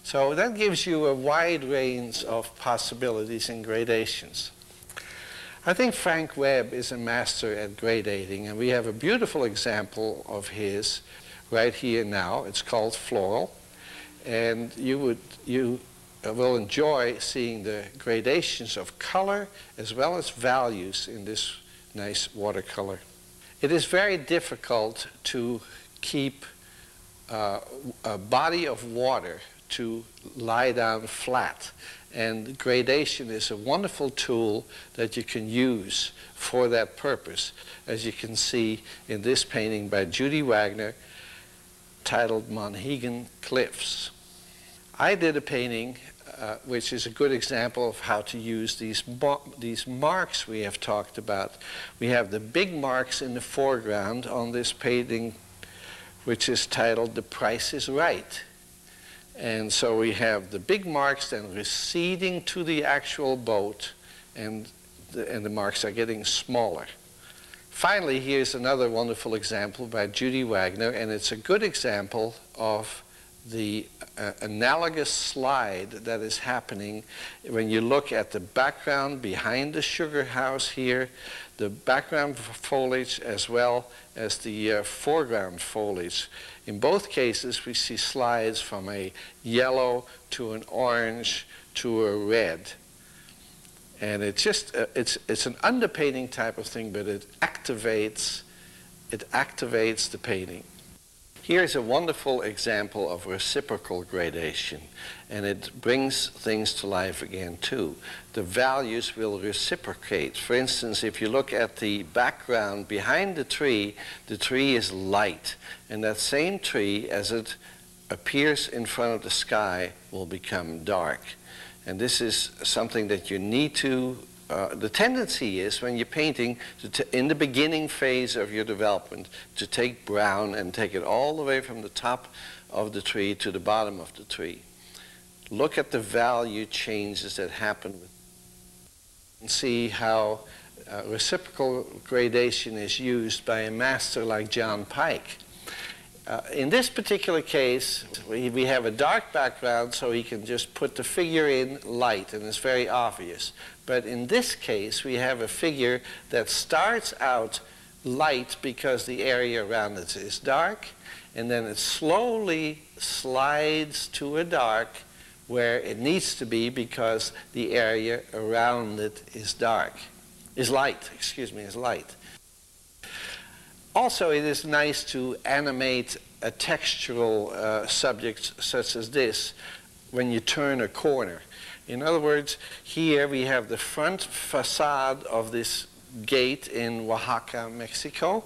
So that gives you a wide range of possibilities in gradations. I think Frank Webb is a master at gradating, and we have a beautiful example of his right here now. It's called Floral and you would you will enjoy seeing the gradations of color as well as values in this nice watercolor. It is very difficult to keep uh, a body of water to lie down flat. And gradation is a wonderful tool that you can use for that purpose, as you can see in this painting by Judi Wagner titled Monhegan Cliffs. I did a painting uh, which is a good example of how to use these, these marks we have talked about. We have the big marks in the foreground on this painting which is titled The Price is Right. And so we have the big marks then receding to the actual boat and the, and the marks are getting smaller. Finally, here's another wonderful example by Judi Wagner, and it's a good example of the uh, analogous slide that is happening when you look at the background behind the sugar house here, the background foliage as well as the uh, foreground foliage. In both cases, we see slides from a yellow to an orange to a red. And it's just, uh, it's, it's an underpainting type of thing, but it activates, it activates the painting. Here's a wonderful example of reciprocal gradation, and it brings things to life again too. The values will reciprocate. For instance, if you look at the background behind the tree, the tree is light, and that same tree, as it appears in front of the sky, will become dark. And this is something that you need to uh, the tendency is when you're painting in the beginning phase of your development to take brown and take it all the way from the top of the tree to the bottom of the tree. Look at the value changes that happen and see how uh, reciprocal gradation is used by a master like John Pike. Uh, in this particular case, we, we have a dark background, so he can just put the figure in light, and it's very obvious. But in this case, we have a figure that starts out light because the area around it is dark, and then it slowly slides to a dark where it needs to be because the area around it is dark, is light, excuse me, is light. Also, it is nice to animate a textural uh, subject such as this when you turn a corner. In other words, here we have the front facade of this gate in Oaxaca, Mexico.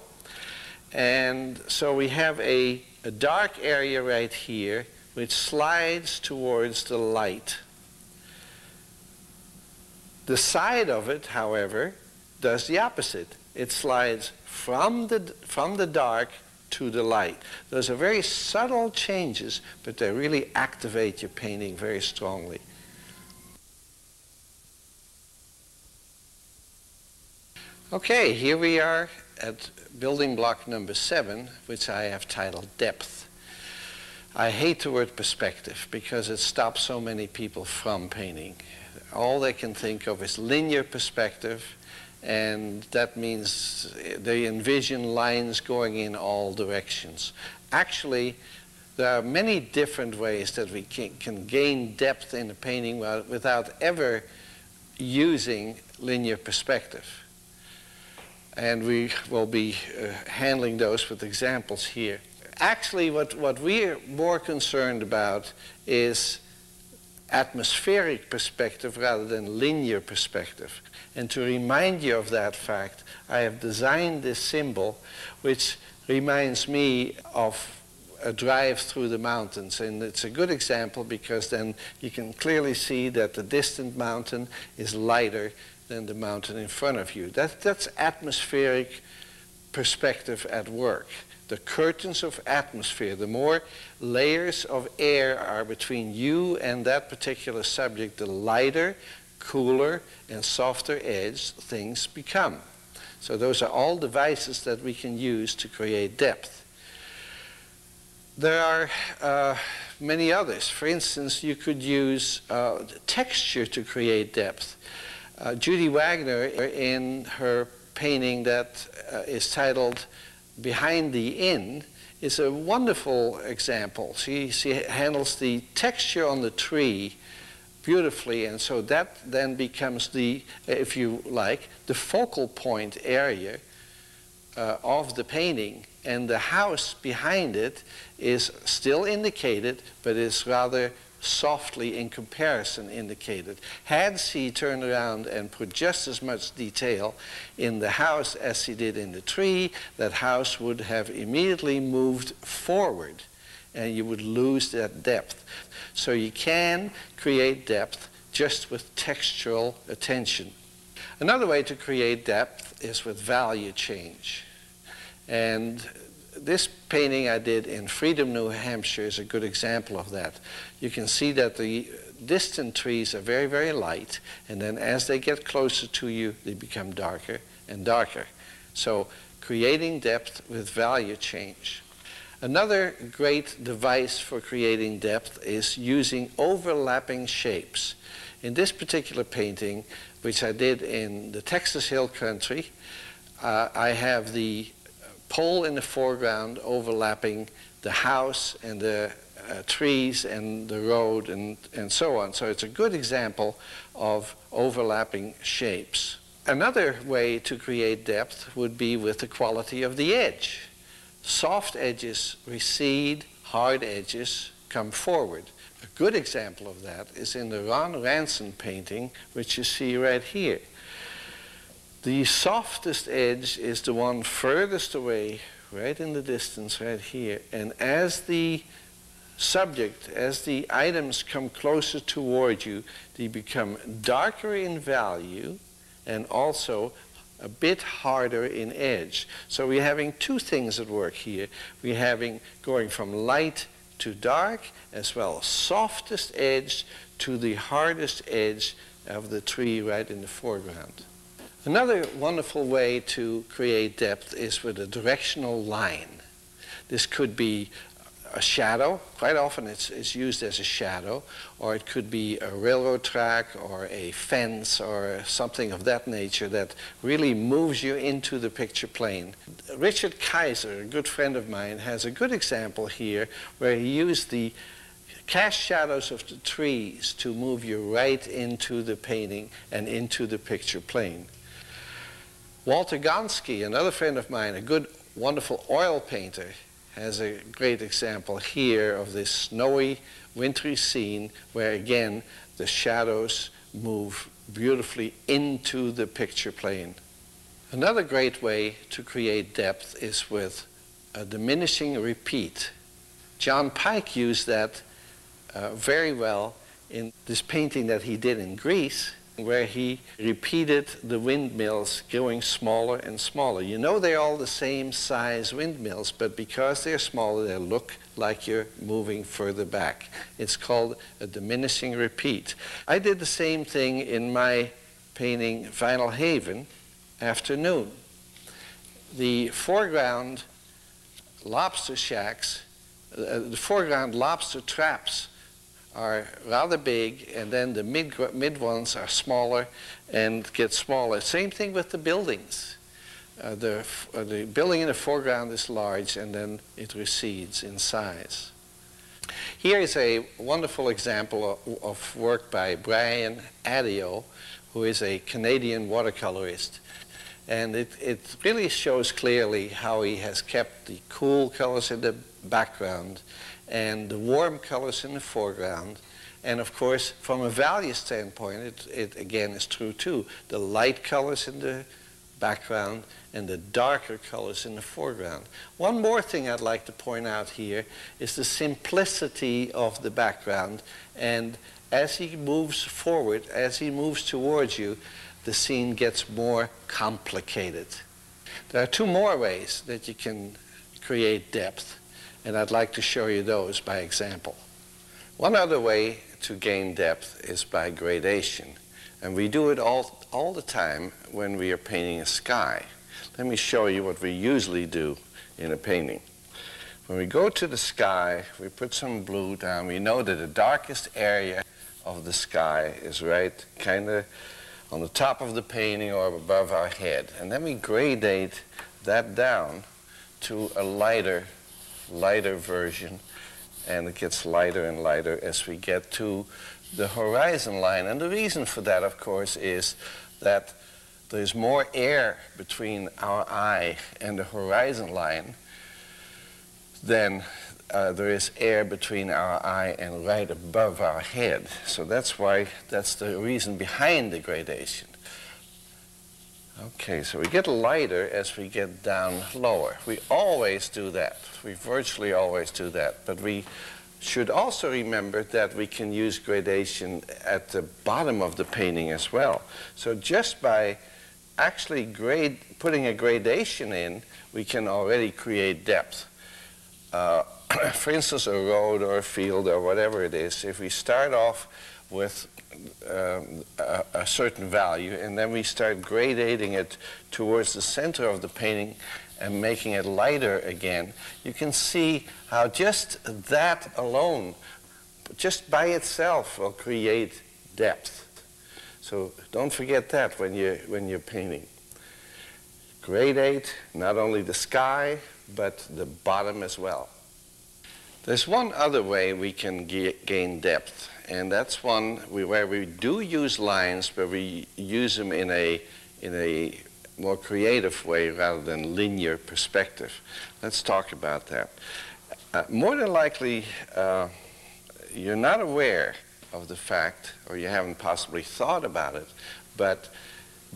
And so we have a, a dark area right here which slides towards the light. The side of it, however, does the opposite. It slides from the, from the dark to the light. Those are very subtle changes, but they really activate your painting very strongly. Okay, here we are at building block number seven, which I have titled depth. I hate the word perspective because it stops so many people from painting. All they can think of is linear perspective, and that means they envision lines going in all directions. Actually, there are many different ways that we can, can gain depth in a painting without ever using linear perspective. And we will be uh, handling those with examples here. Actually, what, what we're more concerned about is atmospheric perspective rather than linear perspective. And to remind you of that fact, I have designed this symbol which reminds me of a drive through the mountains. And it's a good example because then you can clearly see that the distant mountain is lighter than the mountain in front of you. That, that's atmospheric perspective at work the curtains of atmosphere, the more layers of air are between you and that particular subject, the lighter, cooler, and softer edge things become. So those are all devices that we can use to create depth. There are uh, many others. For instance, you could use uh, texture to create depth. Uh, Judi Wagner, in her painting that uh, is titled behind the inn is a wonderful example. She, she handles the texture on the tree beautifully, and so that then becomes the, if you like, the focal point area uh, of the painting. And the house behind it is still indicated, but is rather softly in comparison indicated. Had she turned around and put just as much detail in the house as she did in the tree, that house would have immediately moved forward and you would lose that depth. So you can create depth just with textural attention. Another way to create depth is with value change. And this painting I did in Freedom, New Hampshire is a good example of that. You can see that the, distant trees are very, very light, and then as they get closer to you, they become darker and darker. So creating depth with value change. Another great device for creating depth is using overlapping shapes. In this particular painting, which I did in the Texas Hill Country, uh, I have the pole in the foreground overlapping the house and the uh, trees and the road and, and so on. So it's a good example of overlapping shapes. Another way to create depth would be with the quality of the edge. Soft edges recede, hard edges come forward. A good example of that is in the Ron Ranson painting, which you see right here. The softest edge is the one furthest away, right in the distance, right here. And as the subject, as the items come closer toward you, they become darker in value and also a bit harder in edge. So we're having two things at work here. We're having going from light to dark, as well as softest edge to the hardest edge of the tree right in the foreground. Another wonderful way to create depth is with a directional line. This could be a shadow. Quite often it's, it's used as a shadow, or it could be a railroad track or a fence or something of that nature that really moves you into the picture plane. Richard Kaiser, a good friend of mine, has a good example here where he used the cast shadows of the trees to move you right into the painting and into the picture plane. Walter Gonske, another friend of mine, a good, wonderful oil painter, has a great example here of this snowy, wintry scene where again the shadows move beautifully into the picture plane. Another great way to create depth is with a diminishing repeat. John Pike used that uh, very well in this painting that he did in Greece where he repeated the windmills going smaller and smaller. You know they're all the same size windmills, but because they're smaller, they look like you're moving further back. It's called a diminishing repeat. I did the same thing in my painting Vinalhaven, Afternoon. The foreground lobster shacks, uh, the foreground lobster traps are rather big, and then the mid, mid ones are smaller and get smaller. Same thing with the buildings. Uh, the, uh, the building in the foreground is large, and then it recedes in size. Here is a wonderful example of, of work by Brian Atyeo, who is a Canadian watercolorist. And it, it really shows clearly how he has kept the cool colors in the background and the warm colors in the foreground. And of course, from a value standpoint, it, it again is true too. The light colors in the background and the darker colors in the foreground. One more thing I'd like to point out here is the simplicity of the background. And as he moves forward, as he moves towards you, the scene gets more complicated. There are two more ways that you can create depth and I'd like to show you those by example. One other way to gain depth is by gradation, and we do it all, all the time when we are painting a sky. Let me show you what we usually do in a painting. When we go to the sky, we put some blue down. We know that the darkest area of the sky is right kind of on the top of the painting or above our head. And then we gradate that down to a lighter lighter version, and it gets lighter and lighter as we get to the horizon line. And the reason for that, of course, is that there's more air between our eye and the horizon line than uh, there is air between our eye and right above our head. So that's why, that's the reason behind the gradation. Okay, so we get lighter as we get down lower. We always do that. We virtually always do that. But we should also remember that we can use gradation at the bottom of the painting as well. So just by actually grade, putting a gradation in, we can already create depth. Uh, for instance, a road or a field or whatever it is, if we start off with um, a, a, certain value, and then we start gradating it towards the center of the painting and making it lighter again, you can see how just that alone, just by itself, will create depth. So don't forget that when you're, when you're painting. Gradate not only the sky, but the bottom as well. There's one other way we can gain depth, and that's one where we do use lines, but we use them in a, in a more creative way rather than linear perspective. Let's talk about that. Uh, more than likely, uh, you're not aware of the fact, or you haven't possibly thought about it, but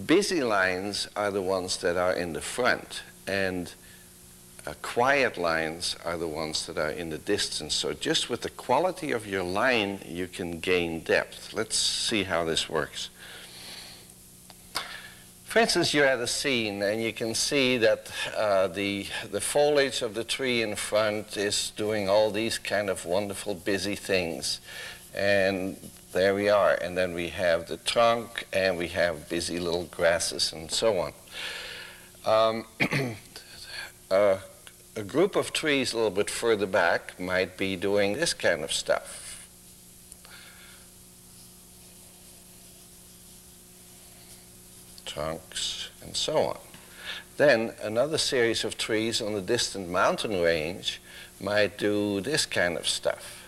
busy lines are the ones that are in the front, and uh, quiet lines are the ones that are in the distance. So just with the quality of your line, you can gain depth. Let's see how this works. For instance, you're at a scene and you can see that uh, the, the foliage of the tree in front is doing all these kind of wonderful busy things. And there we are. And then we have the trunk and we have busy little grasses and so on. Um, uh, a group of trees a little bit further back might be doing this kind of stuff. Trunks and so on. Then another series of trees on the distant mountain range might do this kind of stuff.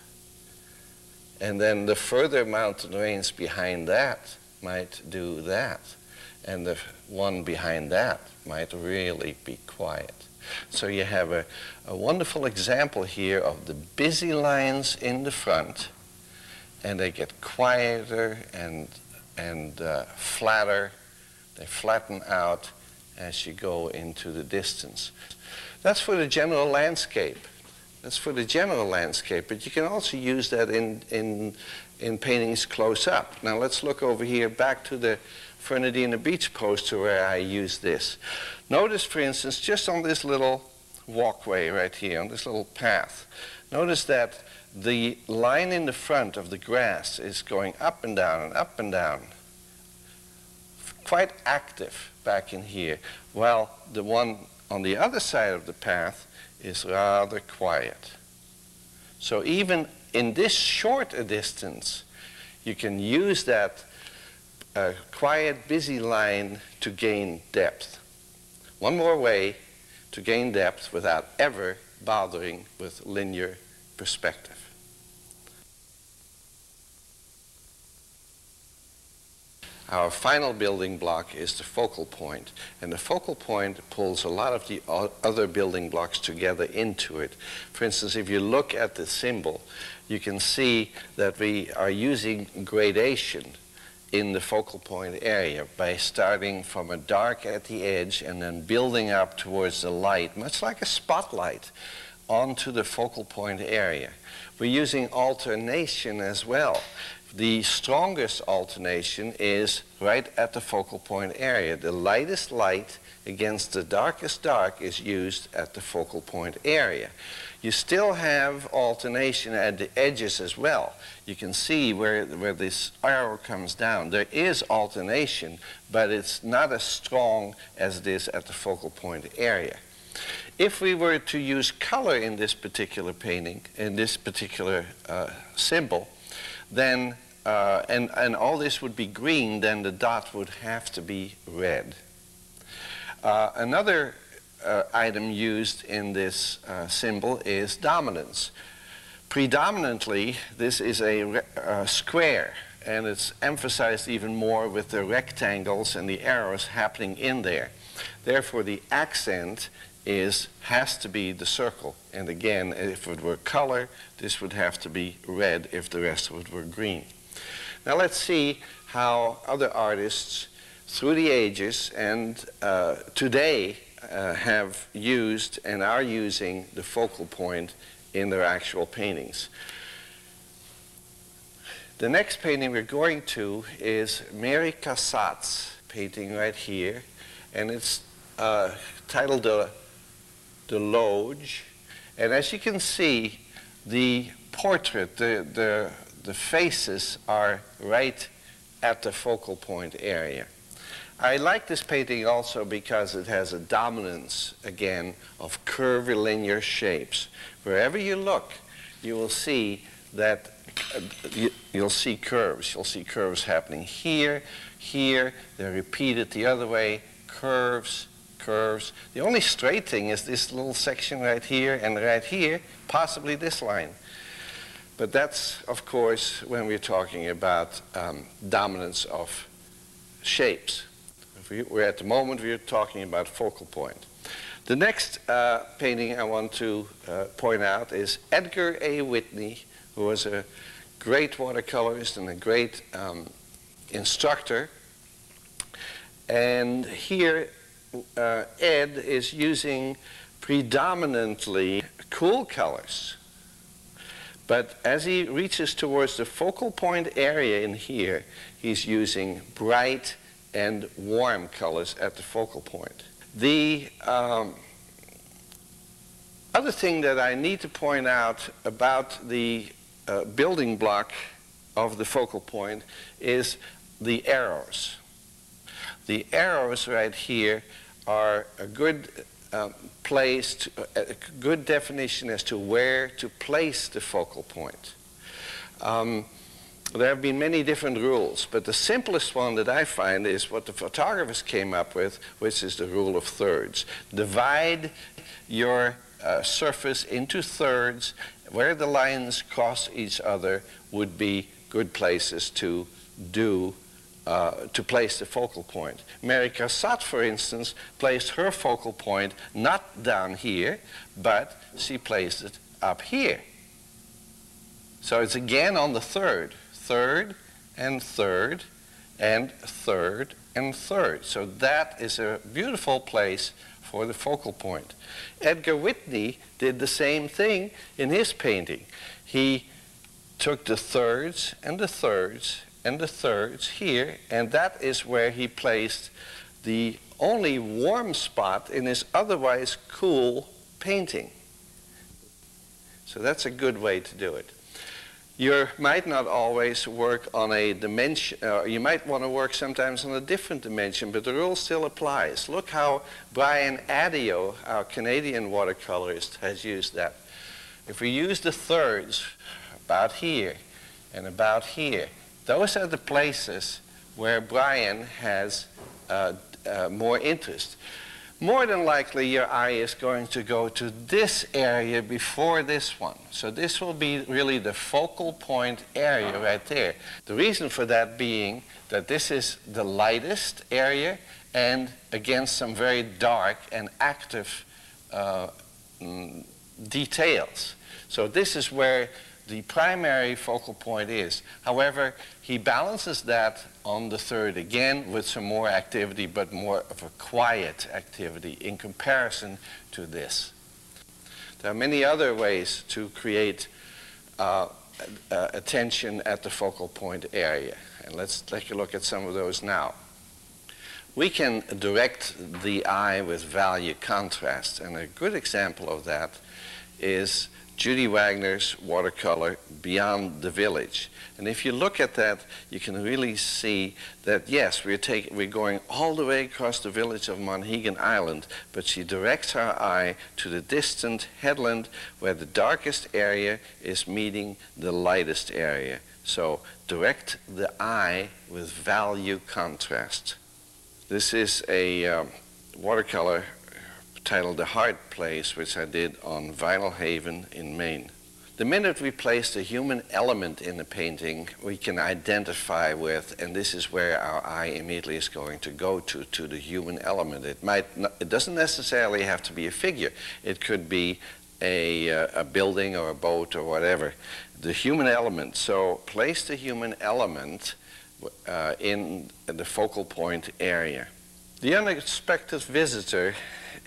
And then the further mountain range behind that might do that. And the one behind that might really be quiet. So you have a, a wonderful example here of the busy lines in the front, and they get quieter and, and uh, flatter. They flatten out as you go into the distance. That's for the general landscape. That's for the general landscape, but you can also use that in, in, in paintings close up. Now let's look over here back to the Fernandina Beach poster where I use this. Notice, for instance, just on this little walkway right here, on this little path, notice that the line in the front of the grass is going up and down and up and down. Quite active back in here, while the one on the other side of the path is rather quiet. So even in this short a distance, you can use that uh, quiet, busy line to gain depth. One more way to gain depth without ever bothering with linear perspective. Our final building block is the focal point, and the focal point pulls a lot of the other building blocks together into it. For instance, if you look at the symbol, you can see that we are using gradation in the focal point area by starting from a dark at the edge and then building up towards the light, much like a spotlight, onto the focal point area. We're using alternation as well. The strongest alternation is right at the focal point area. The lightest light against the darkest dark is used at the focal point area. You still have alternation at the edges as well. You can see where, where this arrow comes down. There is alternation, but it's not as strong as it is at the focal point area. If we were to use color in this particular painting, in this particular uh, symbol, then, uh, and, and all this would be green, then the dot would have to be red. Uh, another uh, item used in this uh, symbol is dominance. Predominantly, this is a square, and it's emphasized even more with the rectangles and the arrows happening in there. Therefore, the accent is has to be the circle. And again, if it were color, this would have to be red if the rest of it were green. Now let's see how other artists through the ages and uh, today uh, have used and are using the focal point in their actual paintings. The next painting we're going to is Mary Cassatt's painting right here, and it's uh, titled the, the Loge. And as you can see, the portrait, the, the, the faces are right at the focal point area. I like this painting also because it has a dominance, again, of curvilinear shapes. Wherever you look, you will see that uh, you, will see curves. You'll see curves happening here, here, they're repeated the other way, curves, curves. The only straight thing is this little section right here and right here, possibly this line. But that's, of course, when we're talking about um, dominance of shapes. We, are at the moment we're talking about focal point. The next uh, painting I want to uh, point out is Edgar A. Whitney, who was a great watercolorist and a great um, instructor. And here, uh, Ed is using predominantly cool colors. But as he reaches towards the focal point area in here, he's using bright and warm colors at the focal point. The um, other thing that I need to point out about the uh, building block of the focal point is the arrows. The arrows right here are a good um, placed, a good definition as to where to place the focal point. Um, there have been many different rules, but the simplest one that I find is what the photographers came up with, which is the rule of thirds. Divide your uh, surface into thirds. Where the lines cross each other would be good places to do uh, to place the focal point. Mary Cassatt, for instance, placed her focal point not down here, but she placed it up here. So it's again on the third, third and third and third and third. So that is a beautiful place for the focal point. Edgar Whitney did the same thing in his painting. He took the thirds and the thirds and the thirds here, and that is where he placed the only warm spot in his otherwise cool painting. So that's a good way to do it. You might not always work on a dimension, uh, you might want to work sometimes on a different dimension, but the rule still applies. Look how Brian Atyeo, our Canadian watercolorist, has used that. If we use the thirds about here and about here, those are the places where Brian has uh, uh, more interest. More than likely, your eye is going to go to this area before this one. So this will be really the focal point area right there. The reason for that being that this is the lightest area and against some very dark and active uh, mm, details. So this is where the primary focal point is. However, he balances that on the third again with some more activity, but more of a quiet activity in comparison to this. There are many other ways to create uh, uh, attention at the focal point area. And let's take a look at some of those now. We can direct the eye with value contrast, and a good example of that is Judi Wagner's watercolor, Beyond the Village. And if you look at that, you can really see that, yes, we're, taking, we're going all the way across the village of Monhegan Island, but she directs her eye to the distant headland where the darkest area is meeting the lightest area. So direct the eye with value contrast. This is a um, watercolor titled The Hard Place, which I did on Vinalhaven in Maine. The minute we place the human element in the painting, we can identify with, and this is where our eye immediately is going to go to, to the human element. It might, not, it doesn't necessarily have to be a figure. It could be a, uh, a building or a boat or whatever. The human element. So place the human element uh, in the focal point area. The unexpected visitor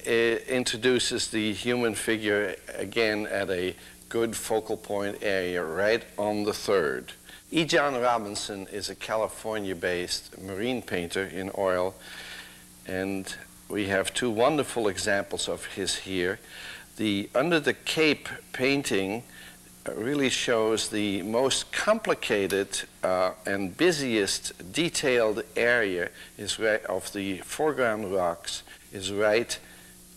introduces the human figure again at a good focal point area right on the third. E. John Robinson is a California-based marine painter in oil, and we have two wonderful examples of his here. The Under the Cape painting really shows the most complicated uh, and busiest detailed area is right of the foreground rocks is right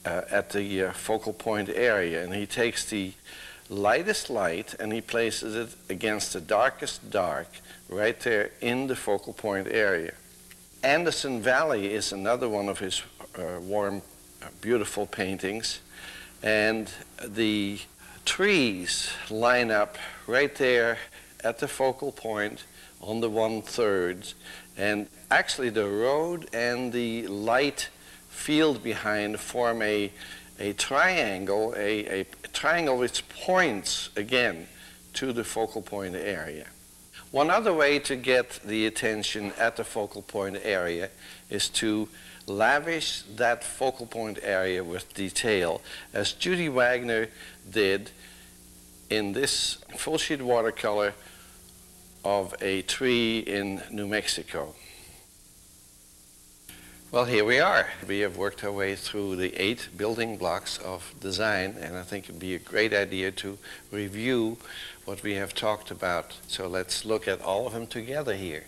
uh, at the uh, focal point area. And he takes the lightest light and he places it against the darkest dark right there in the focal point area. Anderson Valley is another one of his uh, warm, uh, beautiful paintings. And the trees line up right there at the focal point on the one-third. And actually the road and the light field behind form a, a triangle, a, a triangle which points again to the focal point area. One other way to get the attention at the focal point area is to lavish that focal point area with detail, as Judi Wagner did in this full sheet watercolor of a tree in New Mexico. Well, here we are. We have worked our way through the eight building blocks of design, and I think it'd be a great idea to review what we have talked about. So let's look at all of them together here.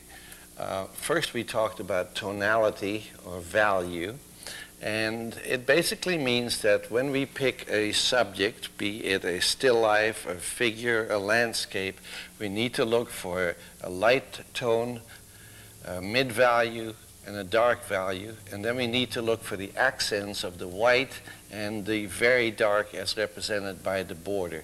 Uh, first, we talked about tonality or value, and it basically means that when we pick a subject, be it a still life, a figure, a landscape, we need to look for a light tone, a mid value, and a dark value. And then we need to look for the accents of the white and the very dark as represented by the border.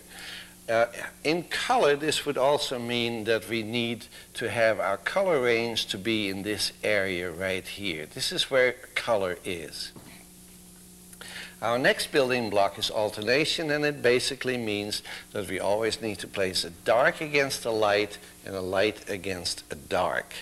Uh, in color, this would also mean that we need to have our color range to be in this area right here. This is where color is. Our next building block is alternation, and it basically means that we always need to place a dark against a light and a light against a dark.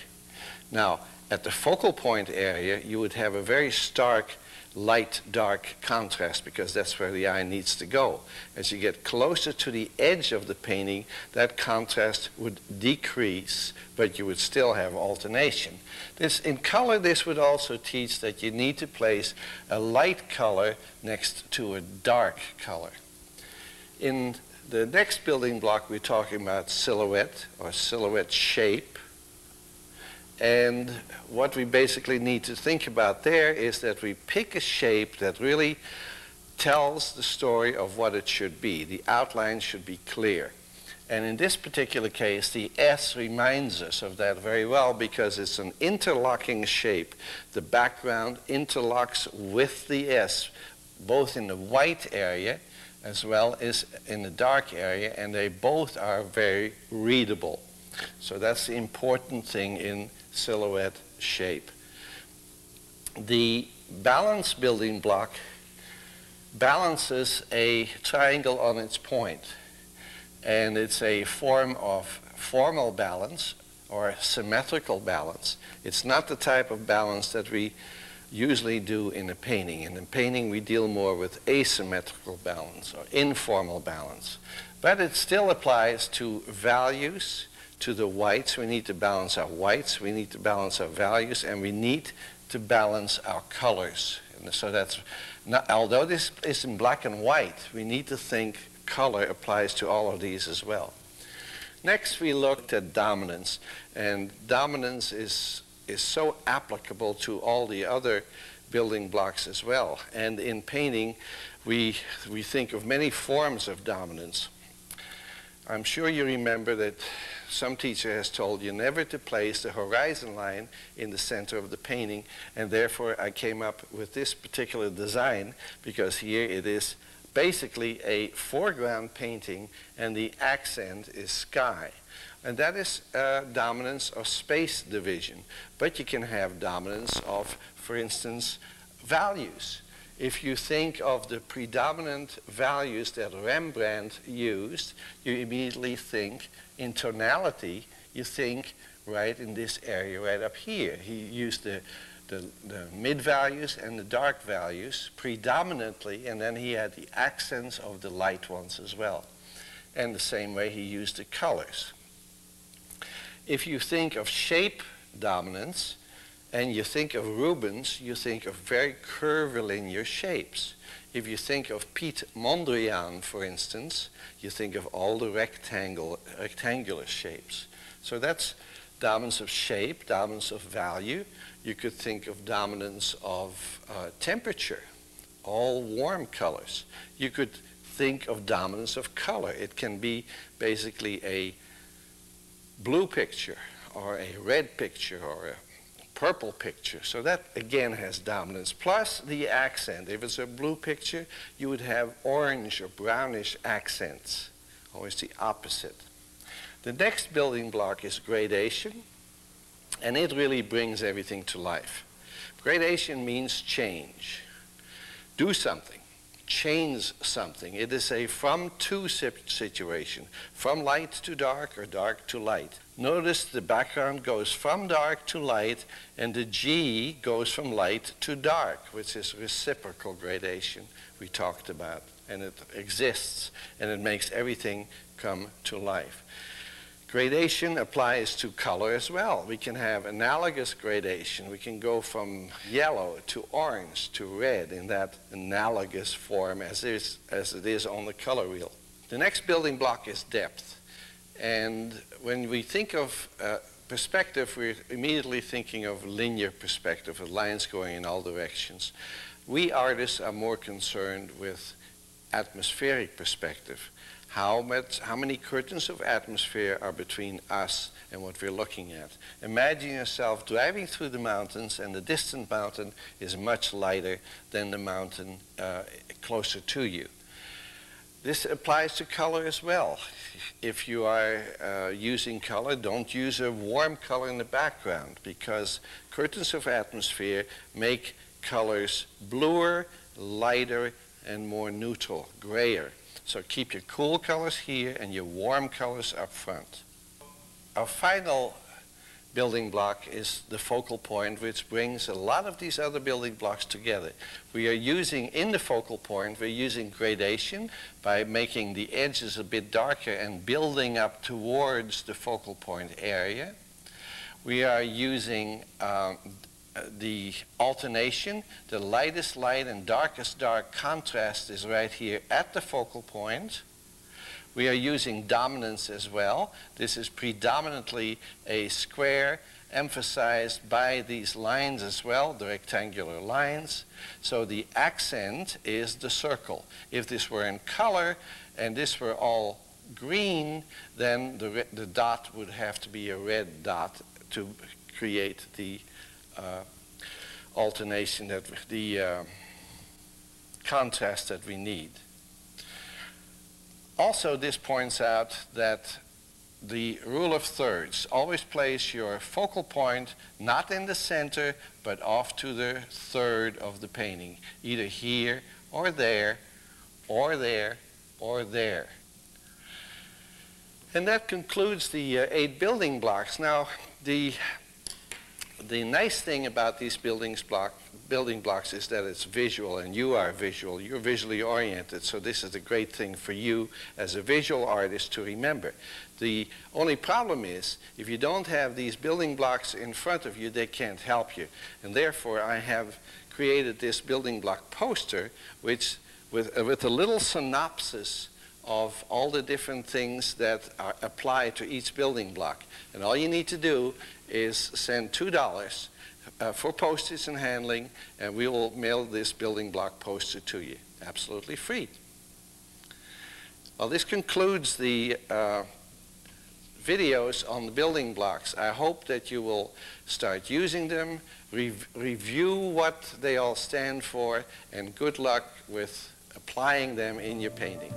Now, at the focal point area, you would have a very stark light-dark contrast because that's where the eye needs to go. As you get closer to the edge of the painting, that contrast would decrease, but you would still have alternation. This, in color, this would also teach that you need to place a light color next to a dark color. In the next building block, we're talking about silhouette or silhouette shape. And what we basically need to think about there is that we pick a shape that really tells the story of what it should be. The outline should be clear. And in this particular case, the S reminds us of that very well because it's an interlocking shape. The background interlocks with the S, both in the white area as well as in the dark area, and they both are very readable. So that's the important thing in silhouette shape. The balance building block balances a triangle on its point, and it's a form of formal balance or symmetrical balance. It's not the type of balance that we usually do in a painting. In a painting, we deal more with asymmetrical balance or informal balance. But it still applies to values to the whites. We need to balance our whites. We need to balance our values. And we need to balance our colors. And so that's, not, although this is in black and white, we need to think color applies to all of these as well. Next, we looked at dominance. And dominance is, is so applicable to all the other building blocks as well. And in painting, we, we think of many forms of dominance. I'm sure you remember that some teacher has told you never to place the horizon line in the center of the painting, and therefore I came up with this particular design because here it is basically a foreground painting and the accent is sky. And that is uh, dominance of space division. But you can have dominance of, for instance, values. If you think of the predominant values that Rembrandt used, you immediately think in tonality, you think right in this area right up here. He used the, the, the mid values and the dark values predominantly, and then he had the accents of the light ones as well. And the same way he used the colors. If you think of shape dominance, and you think of Rubens, you think of very curvilinear shapes. If you think of Piet Mondrian, for instance, you think of all the rectangle, rectangular shapes. So that's dominance of shape, dominance of value. You could think of dominance of uh, temperature, all warm colors. You could think of dominance of color. It can be basically a blue picture or a red picture or a purple picture. So that again has dominance. Plus the accent. If it's a blue picture, you would have orange or brownish accents. Always the opposite. The next building block is gradation, and it really brings everything to life. Gradation means change. Do something change something. It is a from to situation, from light to dark or dark to light. Notice the background goes from dark to light, and the G goes from light to dark, which is reciprocal gradation we talked about. And it exists, and it makes everything come to life. Gradation applies to color as well. We can have analogous gradation. We can go from yellow to orange to red in that analogous form as, is, as it is on the color wheel. The next building block is depth. And when we think of uh, perspective, we're immediately thinking of linear perspective, with lines going in all directions. We artists are more concerned with atmospheric perspective how, much, how many curtains of atmosphere are between us and what we're looking at. Imagine yourself driving through the mountains and the distant mountain is much lighter than the mountain uh, closer to you. This applies to color as well. If you are uh, using color, don't use a warm color in the background because curtains of atmosphere make colors bluer, lighter, and more neutral, grayer. So keep your cool colors here and your warm colors up front. Our final building block is the focal point, which brings a lot of these other building blocks together. We are using, in the focal point, we're using gradation by making the edges a bit darker and building up towards the focal point area. We are using um, the alternation, the lightest light and darkest dark contrast is right here at the focal point. We are using dominance as well. This is predominantly a square emphasized by these lines as well, the rectangular lines. So the accent is the circle. If this were in color and this were all green, then the, the dot would have to be a red dot to create the alternation that the uh, contrast that we need. Also, this points out that the rule of thirds always place your focal point not in the center but off to the third of the painting, either here or there, or there, or there. And that concludes the uh, eight building blocks. Now, the the nice thing about these buildings block, building blocks is that it's visual and you are visual. You're visually oriented, so this is a great thing for you as a visual artist to remember. The only problem is if you don't have these building blocks in front of you, they can't help you. And therefore, I have created this building block poster, which with, uh, with a little synopsis of all the different things that are, apply to each building block. And all you need to do is send $2 uh, for postage and handling, and we will mail this building block poster to you, absolutely free. Well, this concludes the uh, videos on the building blocks. I hope that you will start using them, rev review what they all stand for, and good luck with applying them in your painting.